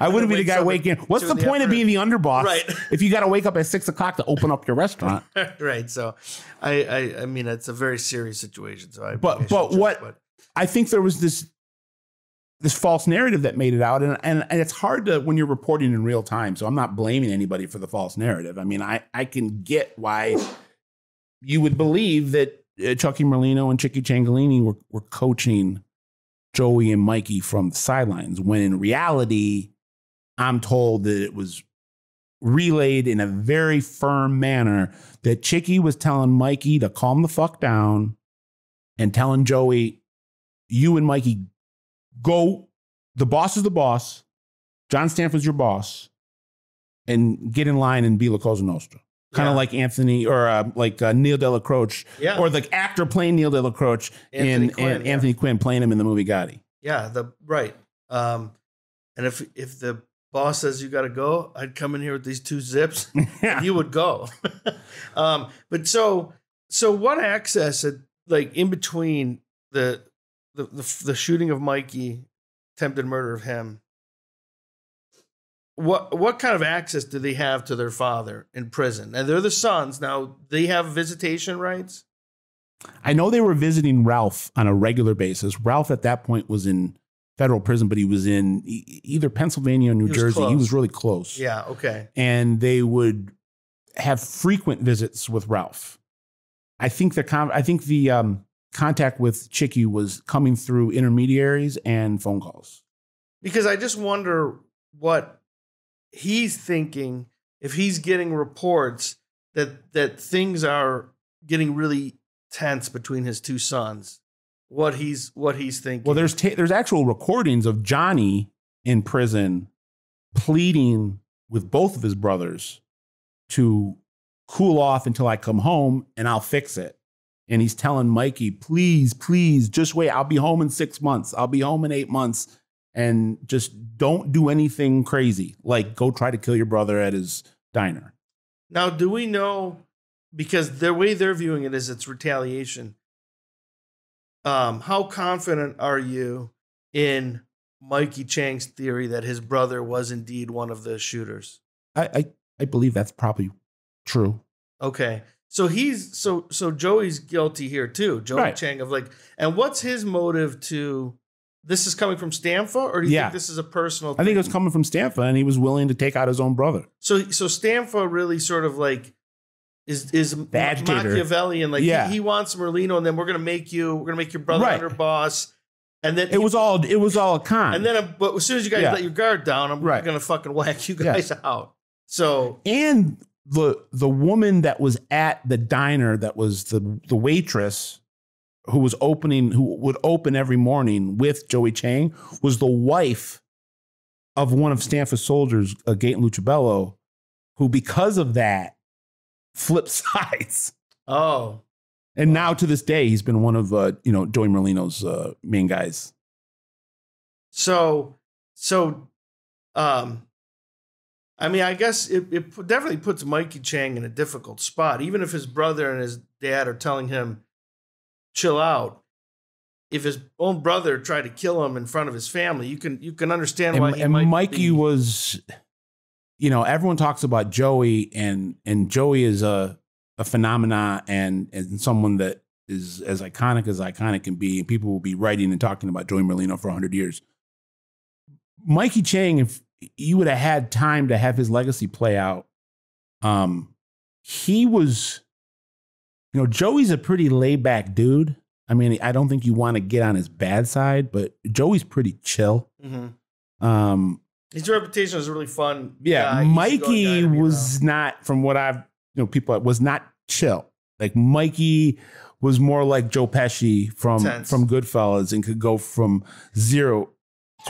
I wouldn't be the guy up waking. What's the the point of being the underboss Right. <laughs> if you got to wake up at six o'clock to open up your restaurant? <laughs> right. So, I, I, I mean, it's a very serious situation. So, I. But- but what- But I think there was this this false narrative that made it out, and, and and it's hard to when you're reporting in real time. So I'm not blaming anybody for the false narrative. I mean, I I can get why you would believe that uh, Chucky Merlino and Chickie Ciancaglini were were coaching Joey and Mikey from the sidelines, when in reality, I'm told that it was relayed in a very firm manner that Chickie was telling Mikey to calm the fuck down and telling Joey, you and Mikey go, the boss is the boss. John Stanfa's your boss. And get in line and be La Cosa Nostra. Kind of Yeah. like Anthony or uh, like uh, Neil Dellacroce, yeah, or the actor playing Neil Anthony in Quinn, and yeah. Anthony Quinn playing him in the movie Gotti. yeah, the right. Um, and if if the boss says you got to go, I'd come in here with these two zips. <laughs> yeah. you would go. <laughs> um, but so so what access at, like in between the, the the the shooting of Mikey, attempted murder of him. What what kind of access do they have to their father in prison? And they're the sons now. They have visitation rights. I know they were visiting Ralph on a regular basis. Ralph at that point was in federal prison, but he was in either Pennsylvania or New He Jersey. He was really close. Yeah. Okay. and they would have frequent visits with Ralph. I think the con- I think the um, contact with Chickie was coming through intermediaries and phone calls. because I just wonder what he's thinking if he's getting reports that that things are getting really tense between his two sons. What he's what he's thinking. Well, there's ta- there's actual recordings of Johnny in prison pleading with both of his brothers to cool off until I come home and I'll fix it. And he's telling Mikey, please, please, just wait. I'll be home in six months. I'll be home in eight months. And just don't do anything crazy. Like go try to kill your brother at his diner. now, do we know because the way they're viewing it is it's retaliation? Um, how confident are you in Mikey Chang's theory that his brother was indeed one of the shooters? I, I, I believe that's probably true. Okay. So he's so so Joey's guilty here too. Joey Right. Chang of like and what's his motive to this is coming from Stanfa or do you Yeah. think this is a personal I think it was coming from Stanfa and he was willing to take out his own brother. So so Stanfa really sort of like is is agitator. Machiavellian like Yeah. he, he wants Merlino and then we're gonna make you we're gonna make your brother Right. under boss and then It was all it was all a con. and then uh, but as soon as you guys Yeah. let your guard down I'm Right. gonna fucking whack you guys out. So and the the woman that was at the diner that was the the waitress who was opening who would open every morning with Joey Chang was the wife of one of Stanfa's soldiers, uh, Gaten Luchabello, who because of that flipped <laughs> sides. oh And now to this day, he's been one of uh, you know Joey Merlino's uh, main guys. So, so, um, I mean, I guess it, it definitely puts Mikey Chang in a difficult spot. Even if his brother and his dad are telling him, chill out. If his own brother tried to kill him in front of his family, you can you can understand why and, he and might Mikey be- was, you know, everyone talks about Joey, and and Joey is a a phenomena and and someone that is as iconic as iconic can be, and people will be writing and talking about Joey Merlino for hundred years. Mikey Chang, if you would have had time to have his legacy play out, um, he was, you know, Joey's a pretty laid back dude. I mean, I don't think you want to get on his bad side, but Joey's pretty chill. Mhm. Um, his reputation is really fun. yeah, Mikey was not, from what I've, you know, people was not chill. Like Mikey was more like Joe Pesci from Intense. from Goodfellas and could go from zero.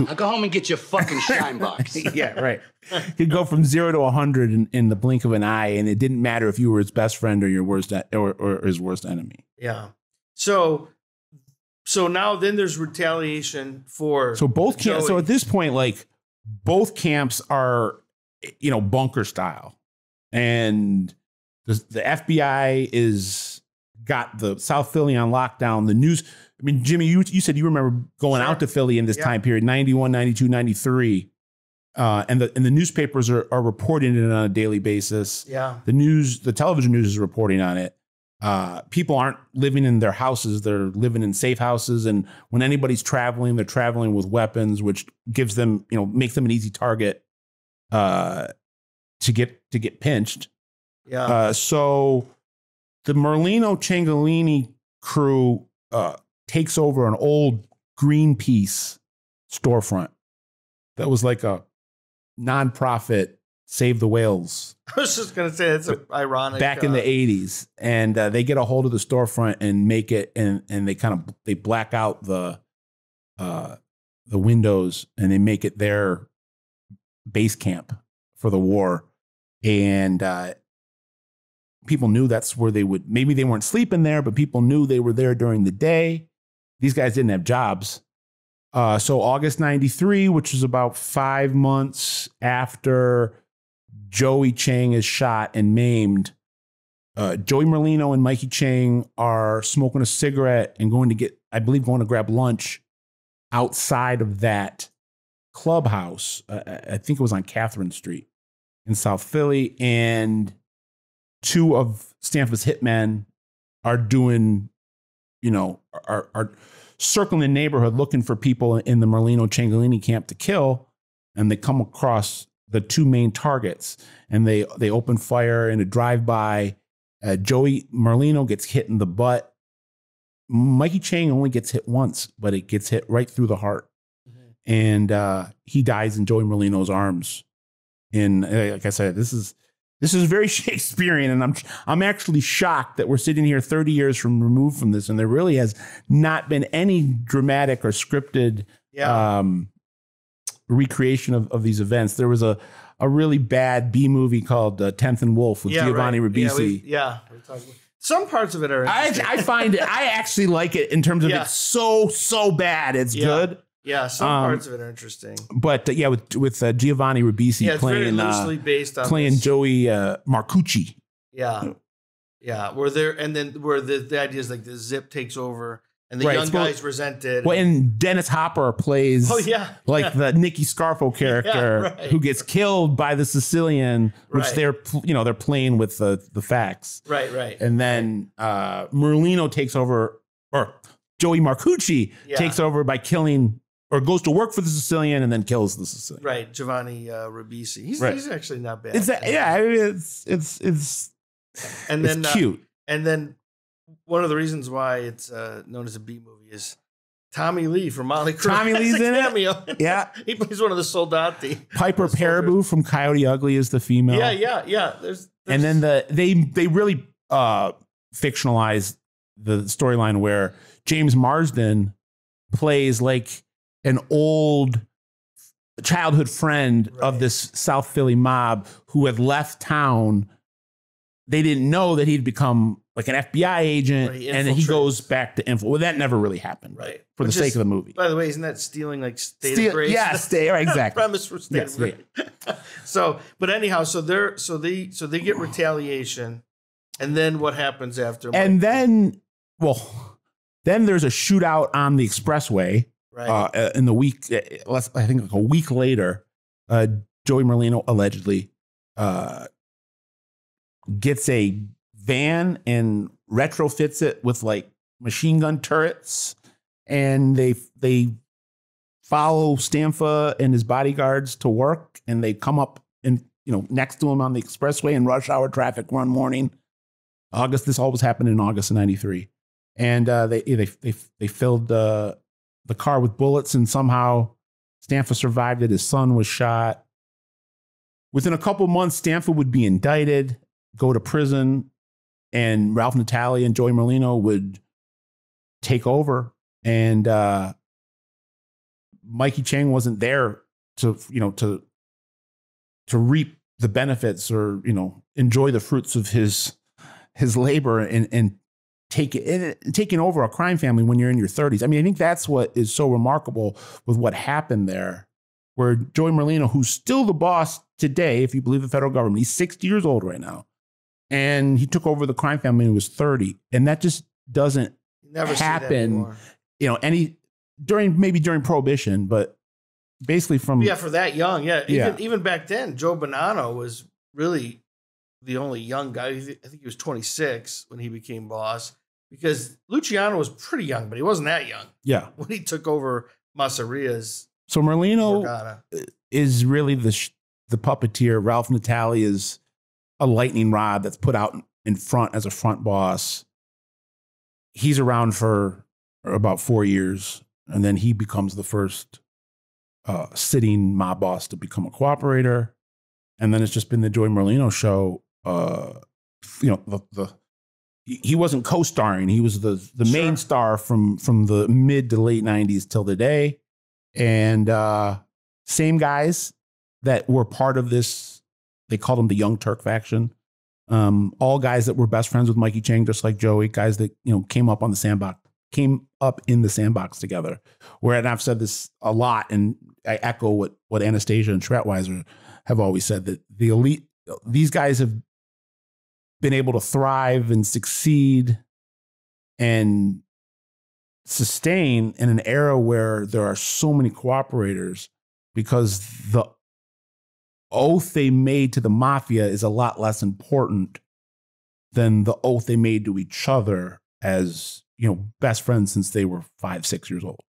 Now go home and get your fucking <laughs> shine box. yeah, right. You could go from zero to a hundred in, in the blink of an eye, and it didn't matter if you were his best friend or your worst or, or his worst enemy. Yeah. So, so now then there's retaliation for So both camps. So at this point, like both camps are, you know, bunker style, and the, the FBI is got the South Philly on lockdown. The news, I mean, Jimmy, you, you said you remember going Sure. out to Philly in this Yeah. time period 91, 92, 93. Uh, and the and the newspapers are, are reporting it on a daily basis. Yeah. The news, the television news is reporting on it. Uh, people aren't living in their houses; they're living in safe houses. And when anybody's traveling, they're traveling with weapons, which gives them, you know, makes them an easy target uh, to get to get pinched. Yeah. Uh, so the Merlino Ciancaglini crew uh, takes over an old Greenpeace storefront that was like a nonprofit save the whales <laughs> I was just gonna say it's ironic. back in uh, the 80s and uh, they get a hold of the storefront and make it and and they kind of they black out the uh the windows and they make it their base camp for the war and uh people knew that's where they would maybe they weren't sleeping there but people knew they were there during the day. These guys didn't have jobs. Uh, so august 93 which is about five months after joey chang is shot and maimed uh, joey merlino and mikey chang are smoking a cigarette and going to get i believe going to grab lunch outside of that clubhouse. Uh, i think it was on catherine street in south philly. And two of Stanfa's hitmen are doing, you know, are are circling the neighborhood looking for people in the Merlino Ciancaglini camp to kill, and they come across the two main targets, and they they open fire in a drive by. Uh, Joey Merlino gets hit in the butt. Mikey Chang only gets hit once, but it gets hit right through the heart, and uh, he dies in Joey Merlino's arms. And uh, like I said, this is this is very <laughs> Shakespearean, and I'm I'm actually shocked that we're sitting here 30 years from removed from this, and there really has not been any dramatic or scripted Yeah. um, recreation of, of these events. There was a a really bad B movie called uh, Tenth and Wolf with yeah, Giovanni right. Ribisi. Yeah. we're talking- Some parts of it are. I. I find it. I actually like it in terms of Yeah. it's so so bad. It's Yeah. good, yeah, some um, parts of it are interesting. but uh, yeah, with with uh, Giovanni Ribisi Yeah, playing uh, loosely based on playing this. Joey uh, Marcucci. Yeah. Yeah. Where there and then where the, the idea is like the zip takes over and the Right, young guys resented. Well, and Dennis Hopper plays oh yeah. like yeah. the Nicky Scarfo <laughs> character right. who gets killed by the Sicilian, which Right. they're you know they're playing with the the facts, Right, right. and then uh, Merlino takes over, or Joey Marcucci Yeah. takes over by killing or goes to work for the Sicilian and then kills the Sicilian. Right, Giovanni uh, Ribisi. He's, Right. he's actually not bad. It's that, yeah, I mean, it's it's it's and it's then uh, cute. and then one of the reasons why it's uh, known as a B movie is Tommy Lee from Mötley Crüe. Tommy Lee's a in it? Yeah. <laughs> he plays one of the soldati. Piper the. Perabo from Coyote Ugly is the female. Yeah, yeah, yeah. There's, and then the they they really uh fictionalized the storyline where James Marsden plays like an old childhood friend of this South Philly mob who had left town. They didn't know that he'd become like an FBI agent, Right, and then he goes back to info. Well, that never really happened, right For the Which sake is- of the movie. By the way, isn't that stealing like state Steal- of grace? yeah, <laughs> state right, exactly. premise for state Yes, of grace. <laughs> so, but anyhow, so they're so they so they get retaliation, and then what happens after? and then, well, then there's a shootout on the expressway. Right, uh, in the week, uh, less, I think like a week later, uh, Joey Merlino allegedly uh, gets a van and retrofits it with like machine gun turrets, and they they follow Stanfa and his bodyguards to work, and they come up and you know next to him on the expressway in rush hour traffic one morning. August. This all was happening in August of '93, and uh, they they they they filled uh, the car with bullets, and somehow Stanfa survived it. His son was shot. Within a couple months, Stanfa would be indicted, go to prison, and Ralph Natale and Joey Merlino would take over. And uh, Mikey Chang wasn't there to, you know, to to reap the benefits or you know enjoy the fruits of his his labor and and take it eh, taking over a crime family when you're in your 30s. I mean, I think that's what is so remarkable with what happened there, where Joey Merlino, who's still the boss today, if you believe the federal government, he's 60 years old right now, and he took over the crime family when he was 30. And that just doesn't Never happen. you know, any during maybe during prohibition, but basically from Yeah, for that young, yeah. Even, Yeah. even back then, Joe Bonanno was really the only young guy. I think he was 26 when he became boss because Luciano was pretty young, but he wasn't that young yeah. <laughs> when he took over Masseria's So Merlino Borgata. is really the sh- the puppeteer. Ralph Natale is a lightning rod that's put out in front as a front boss. He's around for about four years, and then he becomes the first uh, sitting mob boss to become a cooperator. And then it's just been the Joy Merlino show. Uh, you know, the, the he wasn't co-starring; he was the the main star from from the mid to late '90s till today. And uh, same guys that were part of this. They called them the Young Turk faction. Um, all guys that were best friends with Mikey Chang, just like Joey. Guys that you know came up on the sandbox, came up in the sandbox together. Where and I've said this a lot, and I echo what what Anastasia and Schratwieser have always said that the elite, these guys have been able to thrive and succeed and sustain in an era where there are so many cooperators because the oath they made to the mafia is a lot less important than the oath they made to each other as you know best friends since they were five six years old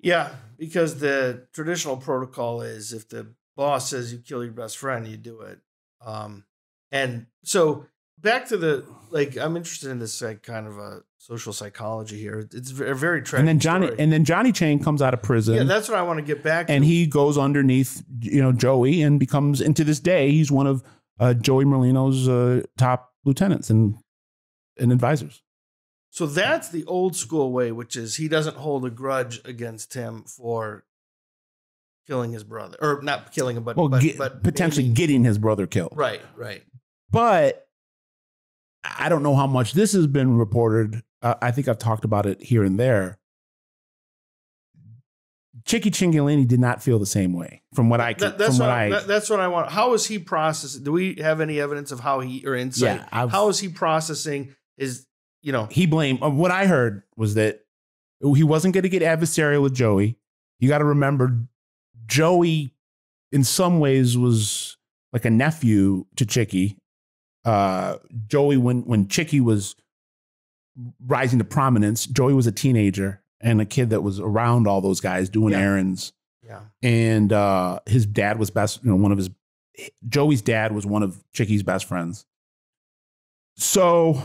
Yeah, because the traditional protocol is if the boss says you kill your best friend, you do it. Um, and so back to the like, I'm interested in this like kind of a social psychology here. It's a very tragic. and then johnny story. and then johnny chang comes out of prison yeah, that's what I want to get back. and to. he goes underneath you know joey and becomes and to this day he's one of uh, joey merlino's uh, top lieutenants and and advisors So that's the old school way, which is he doesn't hold a grudge against him for killing his brother, or not killing him, but well but, get- but potentially maiming- getting his brother killed right, right. But I don't know how much this has been reported. Uh, I think I've talked about it here and there. Chickie Ciancaglini did not feel the same way from what I can, That- that's what, I, that- that's what I want. How is he processing? Do we have any evidence of how he or insight? Yeah, I've- how is he processing? Is you know he blamed. uh, What I heard was that he wasn't going to get adversarial with Joey. You got to remember, Joey, in some ways, was like a nephew to Chickie. Uh, Joey, when when Chickie was rising to prominence, Joey was a teenager and a kid that was around all those guys doing Yeah. errands. yeah And uh, his dad was best. You know, one of his Joey's dad was one of Chickie's best friends. So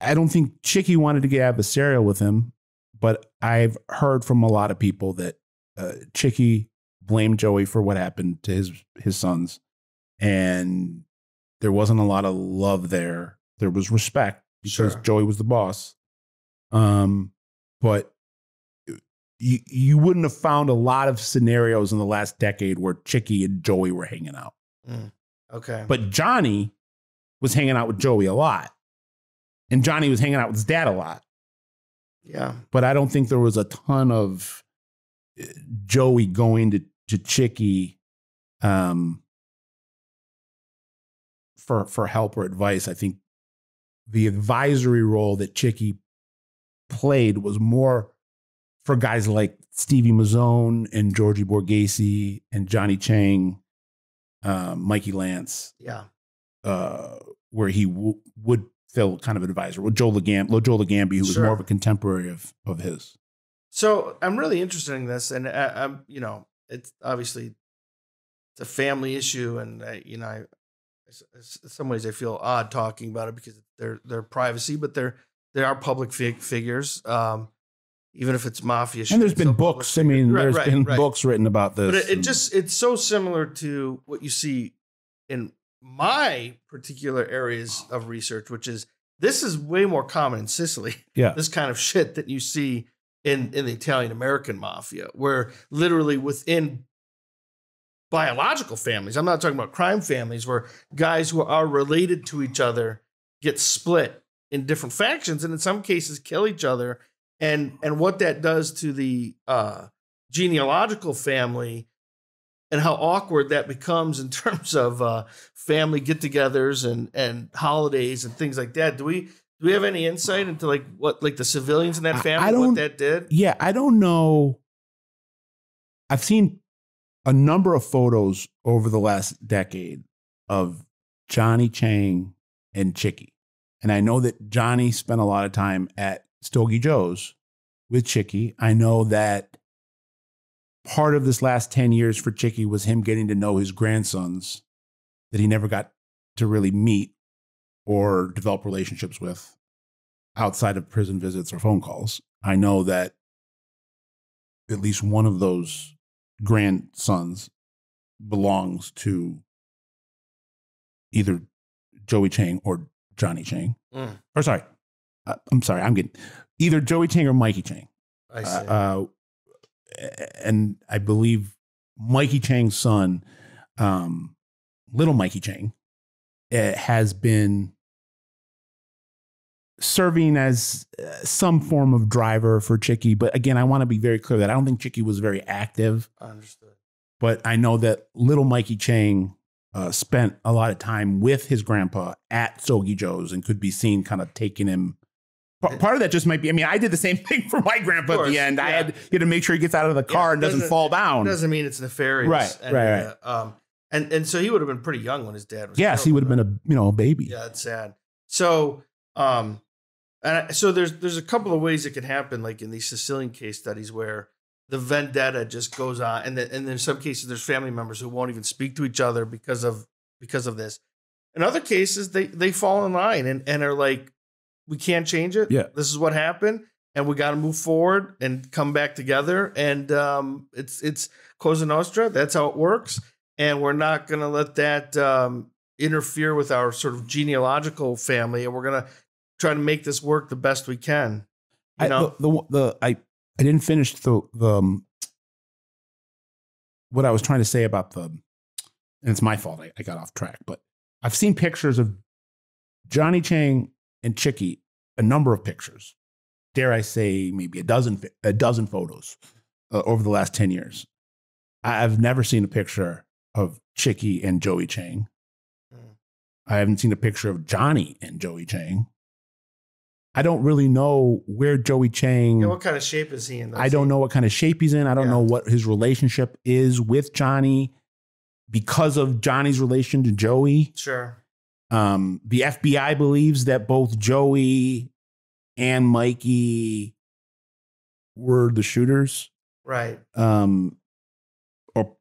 I don't think Chickie wanted to get adversarial with him, but I've heard from a lot of people that uh, Chickie blamed Joey for what happened to his his sons, and there wasn't a lot of love there. There was respect because Sure. Joey was the boss, um, but you you wouldn't have found a lot of scenarios in the last decade where Chickie and Joey were hanging out. okay But Johnny was hanging out with Joey a lot. And Johnny was hanging out with his dad a lot. yeah But I don't think there was a ton of uh, Joey going to, to Chickie um, for, for help or advice. I think the advisory role that Chickie played was more for guys like Stevie Mazzone and Georgie Borghese and Johnny Chang, um, Mikey Lance yeah uh, where he w- would fill kind of an advisor with Joe Legam- Joe Ligambi, who was Sure. more of a contemporary of of his. So I'm really interested in this, and I, I'm, you know, it's obviously it's a family issue, and I, you know, I, some ways I feel odd talking about it because they're they're privacy, but they're they are public fig- figures, um, even if it's mafia. shit, And there's been books. I mean, Right, there's right, been right. books written about this. But it, it just it's so similar to what you see in my particular areas of research, which is this is way more common in Sicily. yeah, This kind of shit that you see in in the Italian American mafia, where literally within biological families, I'm not talking about crime families, where guys who are related to each other get split in different factions, and in some cases kill each other. And and what that does to the uh, genealogical family and how awkward that becomes in <laughs> terms of uh, family get-togethers and and holidays and things like that. Do we do we have any insight into like what like the civilians in I- that I family don't- what that did? Yeah, I don't know. I've seen a number of photos over the last decade of Johnny Chang and Chickie. And I know that Johnny spent a lot of time at Stogie Joe's with Chickie. I know that part of this last 10 years for Chickie was him getting to know his grandsons that he never got to really meet or develop relationships with outside of prison visits or phone calls. I know that at least one of those grandsons belongs to either Joey Chang or Johnny Chang. Mm. Or sorry, uh, I'm sorry, I'm getting either Joey Chang or Mikey Chang. I see. Uh, uh, and I believe Mikey Chang's son, um, little Mikey Chang, uh, has been serving as uh, some form of driver for Chickie. But again, I want to be very clear that I don't think Chickie was very active. Understood. But I know that little Mikey Chang uh, spent a lot of time with his grandpa at Stogie Joe's and could be seen kind of taking him. Pa- Part of that just might be. I mean, I did the same <laughs> thing for my grandpa at the end. I had, had to make sure he gets out of the car Yeah, and doesn't, doesn't- fall down. Doesn't mean it's nefarious. Right, And, right, right. uh, um, and and so he would have been pretty young when his dad was. yes, he would have been a you know a baby. Yeah, it's sad. So, um, and I, so there's there's a couple of ways it can happen, like in these Sicilian case studies, where the vendetta just goes on, and then and in some cases there's family members who won't even speak to each other because of because of this. In other cases, they they fall in line and and are like, we can't change it. Yeah. this is what happened, and we got to move forward and come back together. And um, it's it's Cosa Nostra. That's how it works, and we're not going to let that um, interfere with our sort of genealogical family, and we're gonna try to make this work the best we can. You I, know, the, the the I I didn't finish the the um, what I was trying to say about the, and it's my fault. I, I got off track, but I've seen pictures of Johnny Chang and Chickie, a number of pictures. Dare I say, maybe a dozen a dozen photos uh, over the last ten years. I- I've never seen a picture of Chickie and Joey Chang. Mm. I haven't seen a picture of Johnny and Joey Chang. I don't really know where Joey Chang. Yeah, what kind of shape is he in? I don't know what kind of shape he's in. I don't Yeah. know what his relationship is with Johnny because of Johnny's relation to Joey. Sure. Um, the FBI believes that both Joey and Mikey were the shooters, Right. um, or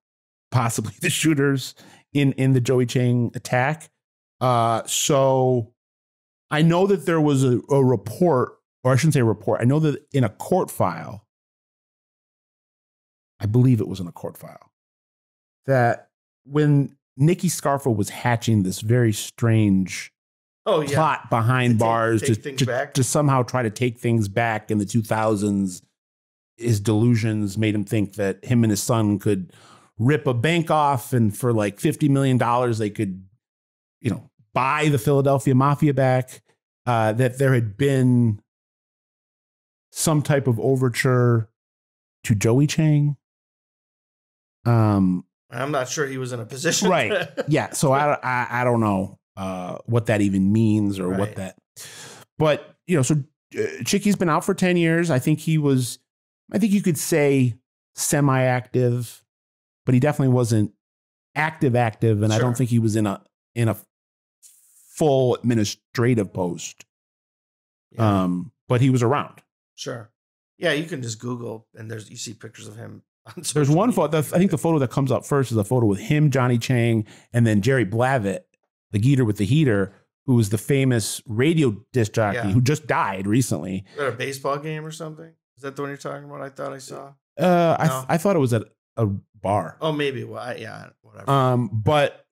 possibly <laughs> the shooters in in the Joey Chang attack. Uh, so I know that there was a, a report, or I shouldn't say a report. I know that in a court file, I believe it was in a court file, that when Nikki Scarfo was hatching this very strange Oh yeah. plot behind To bars take to, to, back. to somehow try to take things back in the 2000s. His delusions made him think that him and his son could rip a bank off, and for like $50 million, they could, you know, buy the Philadelphia Mafia back. Uh, that there had been some type of overture to Joey Chang. Um, I'm not sure he was in a position. Right. <laughs> yeah so I, <laughs> I i don't know uh what that even means or Right. what that but you know so uh, chicky's been out for 10 years i think he was i think you could say semi-active but he definitely wasn't active active and i don't think he was in a in a full administrative post Yeah, um but he was around sure. Yeah, you can just Google and there's you see pictures of him. <laughs> On There's one photo. I think the photo that comes up first is a photo with him, Johnny Chang, and then Jerry Blavat, the Geator with the heater, who was the famous radio disc jockey Yeah. who just died recently. at a baseball game or something. Is that the one you're talking about? I thought I saw. Uh, I, No. I thought it was at a bar. Oh, maybe. Well, I, yeah, whatever. Um, but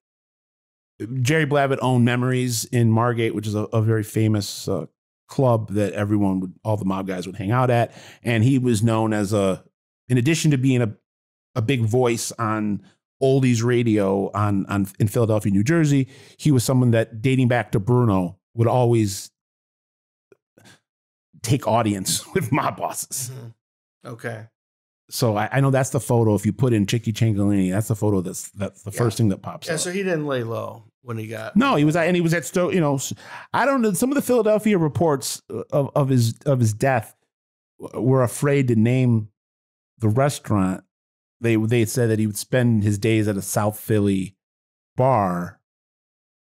Jerry Blavat owned Memories in Margate, which is a, a very famous uh, club that everyone would, all the mob guys would hang out at. And he was known as a, in addition to being a, a big voice on oldies radio on, on in Philadelphia, New Jersey, he was someone that dating back to Bruno would always take audience <laughs> with mob bosses. Mhm. Okay. So I, I know that's the photo. If you put in Chickie Ciancaglini, that's the photo. That's that's the Yeah. first thing that pops up. Yeah, up. so he didn't lay low when he got. No, he was at, and he was at Stoke. You know, I don't know. Some of the Philadelphia reports uh, of, of his of his death were afraid to name the restaurant. They they said that he would spend his days at a South Philly bar.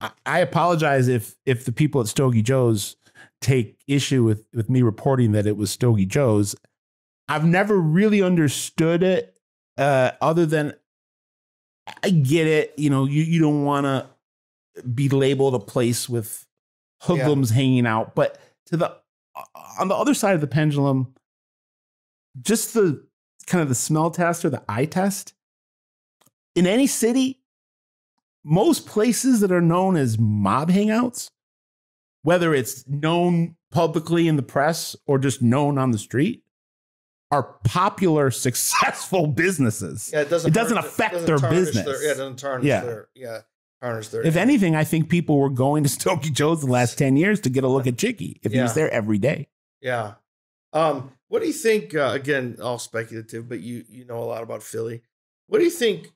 I, I apologize if if the people at Stogie Joe's take issue with with me reporting that it was Stogie Joe's. I've never really understood it, uh, other than I get it. You know, you you don't want to be labeled a place with hoodlums hanging out. But to the on the other side of the pendulum, just the kind of the smell test or the eye test in any city, most places that are known as mob hangouts, whether it's known publicly in the press or just known on the street, are popular, <laughs> successful businesses. Yeah, it doesn't. It doesn't tarnish- affect doesn't their business. Their, yeah, it doesn't tarnish Yeah. their. Yeah, tarnish their. If anything, I think people were going to Stogie Joe's the last 10 years to get a look at Chickie if he was there every day. Yeah. Um, what do you think? Uh, again, all speculative, but you you know a lot about Philly. What do you think,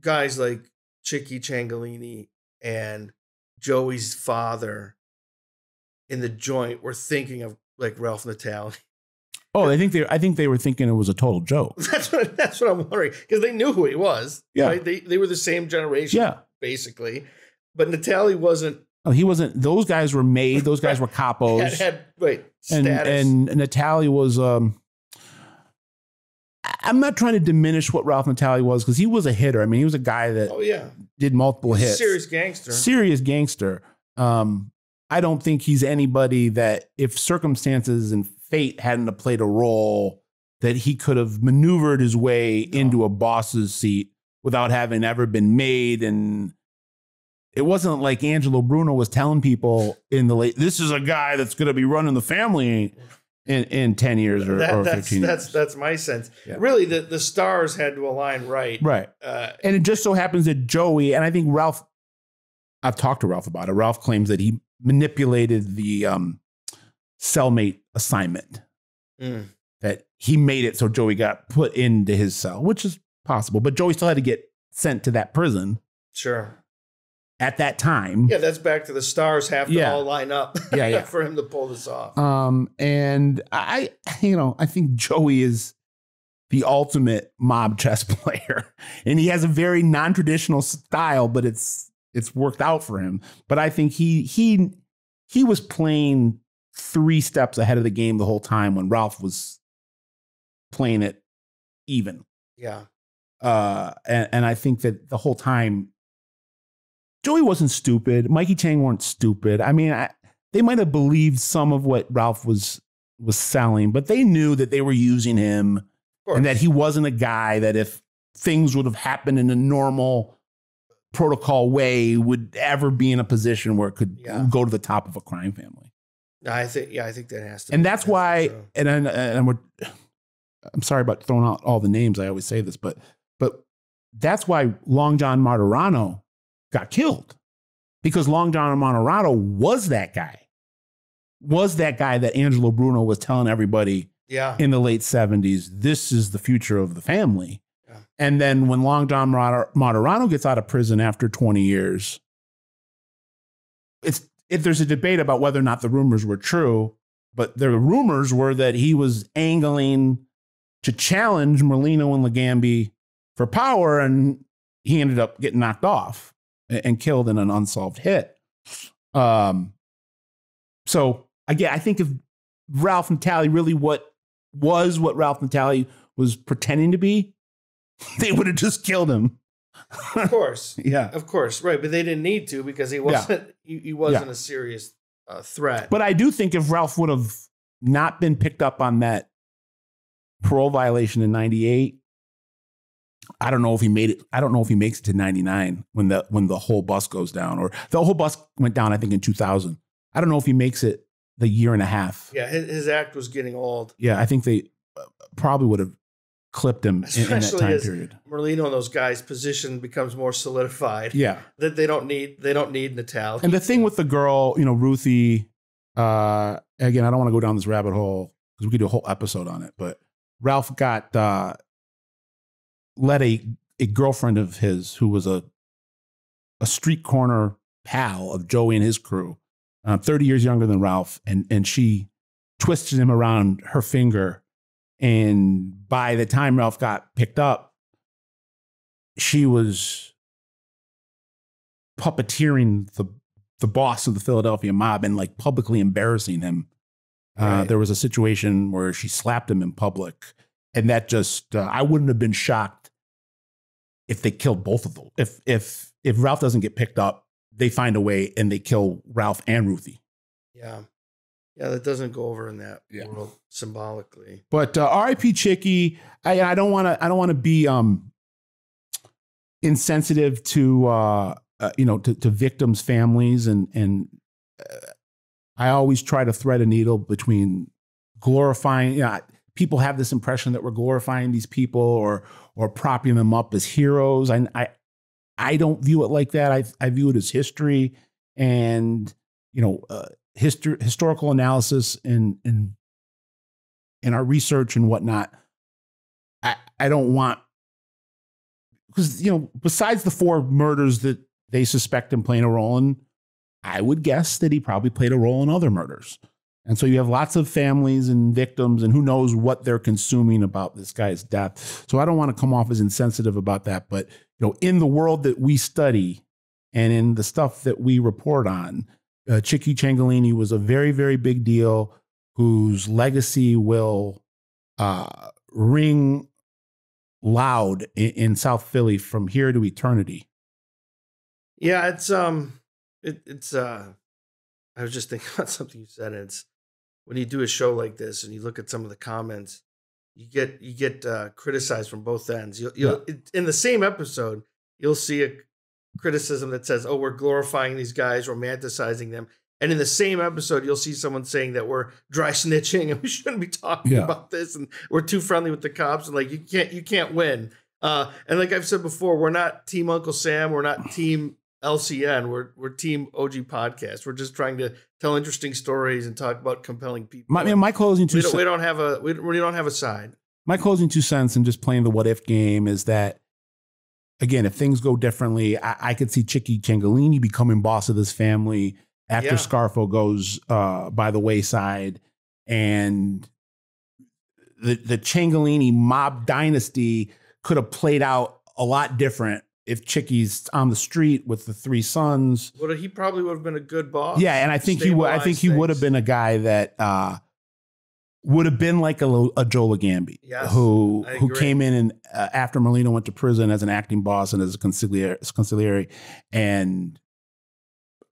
guys like Chickie Ciancaglini and Joey's father in the joint were thinking of like Ralph Natale? Oh, I think they I think they were thinking it was a total joke. <laughs> that's what that's what I'm wondering because they knew who he was. Yeah. right? they they were the same generation. Yeah. basically. But Natale wasn't Oh, He wasn't those guys were made, those guys were <laughs> capos. had wait and status. and Natale was um I'm not trying to diminish what Ralph Natale was because he was a hitter. I mean, he was a guy that oh yeah, did multiple hits. serious gangster. serious gangster. Um, I don't think he's anybody that, if circumstances and fate hadn't played a role, that he could have maneuvered his way No. into a boss's seat without having ever been made. And it wasn't like Angelo Bruno was telling people in the late, this is a guy that's going to be running the family in, in 10 years or, That- or that's 15 that's years. that's my sense. Yeah. Really, the the stars had to align right. right. Uh, And it just so happens that Joey, and I think Ralph, I've talked to Ralph about it. Ralph claims that he manipulated the um, cellmate assignment, mm, that he made it so Joey got put into his cell, which is possible. But Joey still had to get sent to that prison sure. at that time. Yeah, that's back to the stars have to Yeah. all line up. <laughs> Yeah, yeah. <laughs> for him to pull this off. Um, and I, you know, I think Joey is the ultimate mob chess <laughs> player, and he has a very non-traditional style, but it's it's worked out for him. But I think he he he was playing three steps ahead of the game the whole time when Ralph was playing it even. yeah. Uh, and, and I think that the whole time, Joey wasn't stupid. Mikey Chang weren't stupid. I mean, I, they might have believed some of what Ralph was was selling, but they knew that they were using him and that he wasn't a guy that if things would have happened in a normal protocol way would ever be in a position where it could Yeah. go to the top of a crime family. I think yeah, I think that has to. And that's has to be why true. and and, and we're I'm sorry about throwing out all the names. I always say this, but but that's why Long John Martorano got killed because Long John Martorano was that guy, was that guy that Angelo Bruno was telling everybody Yeah. in the late 70s, this is the future of the family. Yeah. And then when Long John Mar- Martorano gets out of prison after 20 years, it's if there's a debate about whether or not the rumors were true, but the rumors were that he was angling to challenge Merlino and Ligambi for power, and he ended up getting knocked off and, killed in an unsolved hit. Um, so again, I think if Ralph Natale really what was what Ralph Natale was pretending to be, <laughs> they would have just killed him. Of course. <laughs> yeah. Of course. Right. But they didn't need to because he wasn't he, he wasn't a serious uh, threat. But I do think if Ralph would have not been picked up on that parole violation in 98, I don't know if he made it. I don't know if he makes it to 99 when the when the whole bus goes down or the whole bus went down, I think in 2000. I don't know if he makes it the year and a half. yeah, his, his act was getting old. Yeah, I think they uh, probably would have clipped him in, in that time as- period. Merlino and those guys' position becomes more solidified. Yeah. <laughs> That they don't need they don't need Natal. And the thing with the girl, you know, Ruthie, uh, again, I don't want to go down this rabbit hole because we could do a whole episode on it, but Ralph got uh, let a a girlfriend of his who was a a street corner pal of Joey and his crew, uh, 30 years younger than Ralph, and and she twisted him around her finger. And by the time Ralph got picked up, she was puppeteering the the boss of the Philadelphia mob and like publicly embarrassing him. Uh, there was a situation where she slapped him in public, and that just uh, I wouldn't have been shocked if they killed both of them. If if if Ralph doesn't get picked up, they find a way and they kill Ralph and Ruthie. Yeah. Yeah, that doesn't go over in that Yeah. world symbolically. But uh, R.I.P. Chickie. I, I don't want to. I don't want to be um insensitive to uh, uh you know to, to victims' families and and uh, I always try to thread a needle between glorifying. You know, people have this impression that we're glorifying these people or or propping them up as heroes. I I I don't view it like that. I I view it as history and you know uh, history historical analysis and and in our research and whatnot, I, I don't want because you know besides the four murders that they suspect him playing a role in, I would guess that he probably played a role in other murders. And so you have lots of families and victims, and who knows what they're consuming about this guy's death. So I don't want to come off as insensitive about that, but you know, in the world that we study and in the stuff that we report on, uh, Chickie Ciancaglini was a very, very big deal whose legacy will uh, ring loud in, in South Philly from here to eternity. Yeah, it's um it, it's uh I was just thinking <laughs> about something you said. It's when you do a show like this and you look at some of the comments, you get you get uh, criticized from both ends. You'll, you'll it, in the same episode, you'll see a criticism that says, "Oh, we're glorifying these guys, romanticizing them," and in the same episode, you'll see someone saying that we're dry <laughs> snitching and we shouldn't be talking Yeah. about this and we're too friendly with the cops and like you can't you can't win. Uh, and like I've said before, we're not Team Uncle Sam, we're not Team LCN, we're we're Team OG Podcast. We're just trying to tell interesting stories and talk about compelling people. My, my closing two we, don't, cents. we don't have a we don't have a side. my closing two cents and just playing the what if game is that again, if things go differently, I, I could see Chickie Ciancaglini becoming boss of this family after Yeah. Scarfo goes uh, by the wayside, and the the Ciancaglini mob dynasty could have played out a lot different if Chickie's on the street with the three sons. Well, he probably would have been a good boss. Yeah, and I think he would. I think he would have been a guy that uh, would have been like a, a Joe Ligambi, Yes, who who came in and uh, after Merlino went to prison as an acting boss and as a consigliere, consigliere and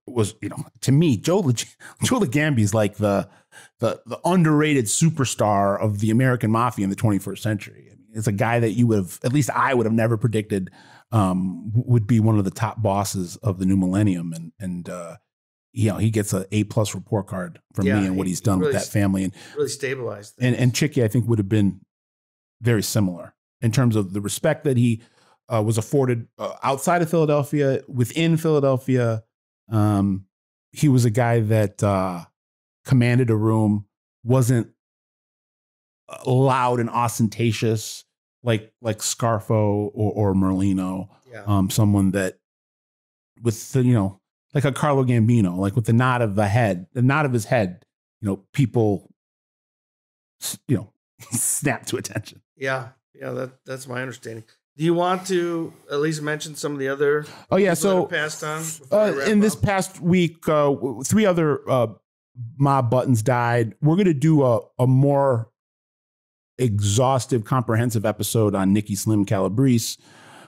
was you know to me Joe Lag- <laughs> Joe Ligambi is like the the the underrated superstar of the American mafia in the 21st century. I mean, it's a guy that you would have at least I would have never predicted um, would be one of the top bosses of the new millennium, and and uh, you know he gets an A plus report card from Yeah, me and what he- he's he done really with that family, and really stabilized. and things. and Chickie I think would have been very similar in terms of the respect that he uh, was afforded uh, outside of Philadelphia, within Philadelphia. Um, he was a guy that uh, commanded a room, wasn't uh, loud and ostentatious like like Scarfo or, or Merlino. yeah. Um, someone that with the, you know like a Carlo Gambino, like with the nod of the head, the nod of his head, you know, people, you know, <laughs> snap to attention. Yeah, yeah, that that's my understanding. Do you want to at least mention some of the other Oh yeah, so passed on? uh, in this past week, uh, three other uh, mob buttons died. We're going to do a, a more exhaustive, comprehensive episode on Nikki Slim Calabrese,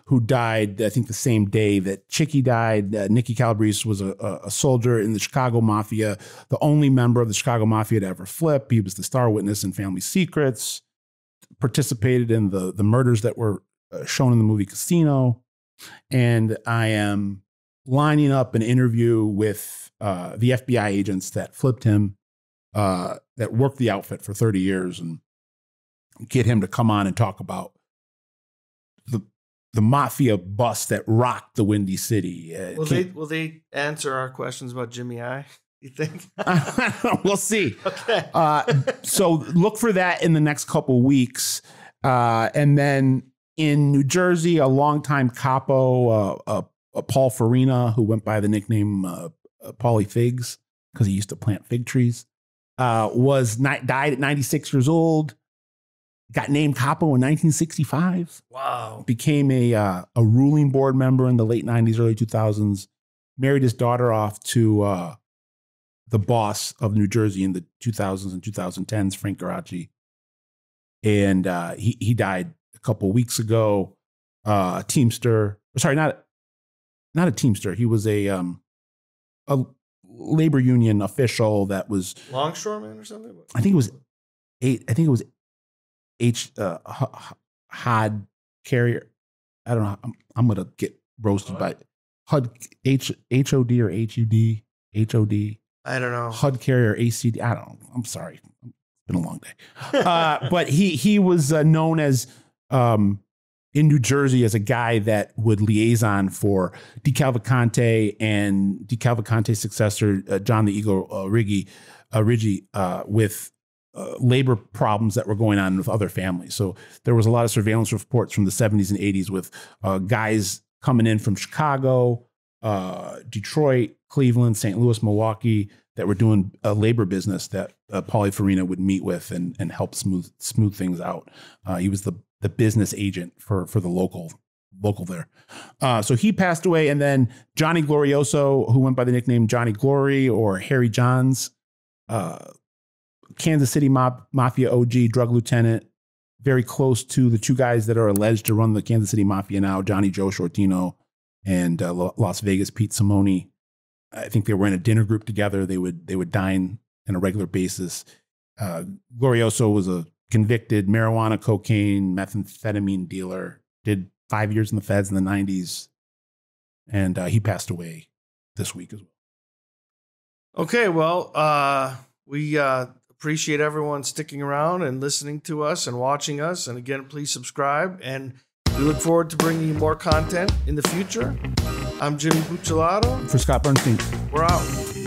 who died, I think, the same day that Chickie died. Uh, Nikki Calabrese was a, a, soldier in the Chicago Mafia, the only member of the Chicago Mafia to ever flip. He was the star witness in Family Secrets, participated in the, the murders that were uh, shown in the movie Casino. And I am lining up an interview with uh, the FBI agents that flipped him, uh, that worked the outfit for 30 years, and get him to come on and talk about the mafia bust that rocked the Windy City. Uh, will they will they answer our questions about Jimmy I? You think? <laughs> <laughs> we'll see. okay. Uh, so look for that in the next couple weeks, uh, and then in New Jersey, a longtime capo, uh, uh, uh, Paul Farina, who went by the nickname uh, uh, Paulie Figs because he used to plant fig trees, uh, was ni- died at 96 years old. Got named capo in 1965. Wow. Became a uh, a ruling board member in the late 90s, early 2000s. Married his daughter off to uh, the boss of New Jersey in the 2000s and 2010s, Frank Guarraci. And uh, he he died a couple weeks ago. Uh, a Teamster, sorry, not not a Teamster. He was a um, a labor union official that was Longshoreman or something? I think it was eight. I think it was H uh, HOD carrier. I don't know. I'm, I'm gonna get roasted by HUD H H O D or H U D H O D I don't know. HUD carrier ACD. I don't know. I'm sorry. It's been a long day. <laughs> Uh, but he he was uh, known as um, in New Jersey as a guy that would liaison for DeCavalcante and DeCavalcante's successor uh, John the Eagle uh, Riggi uh, Riggi uh, with uh, labor problems that were going on with other families. So there was a lot of surveillance reports from the 70s and 80s with uh, guys coming in from Chicago, uh, Detroit, Cleveland, St. Louis, Milwaukee that were doing a labor business that uh, Paulie Farina would meet with and, and help smooth smooth things out. Uh, he was the the business agent for for the local local there. Uh, so he passed away, and then Johnny Glorioso, who went by the nickname Johnny Glory or Harry Johns, uh, Kansas City mob, Mafia OG, drug lieutenant, very close to the two guys that are alleged to run the Kansas City Mafia now, Johnny Joe Sciortino and uh, Las Vegas Pete Simone. I think they were in a dinner group together. They would they would dine on a regular basis. Uh, Glorioso was a convicted marijuana, cocaine, methamphetamine dealer. Did five years in the feds in the '90s, and uh, he passed away this week as well. Okay, well, uh, we uh, appreciate everyone sticking around and listening to us and watching us. And again, please subscribe. And we look forward to bringing you more content in the future. I'm Jimmy Buccellato. For Scott Burnstein. We're out.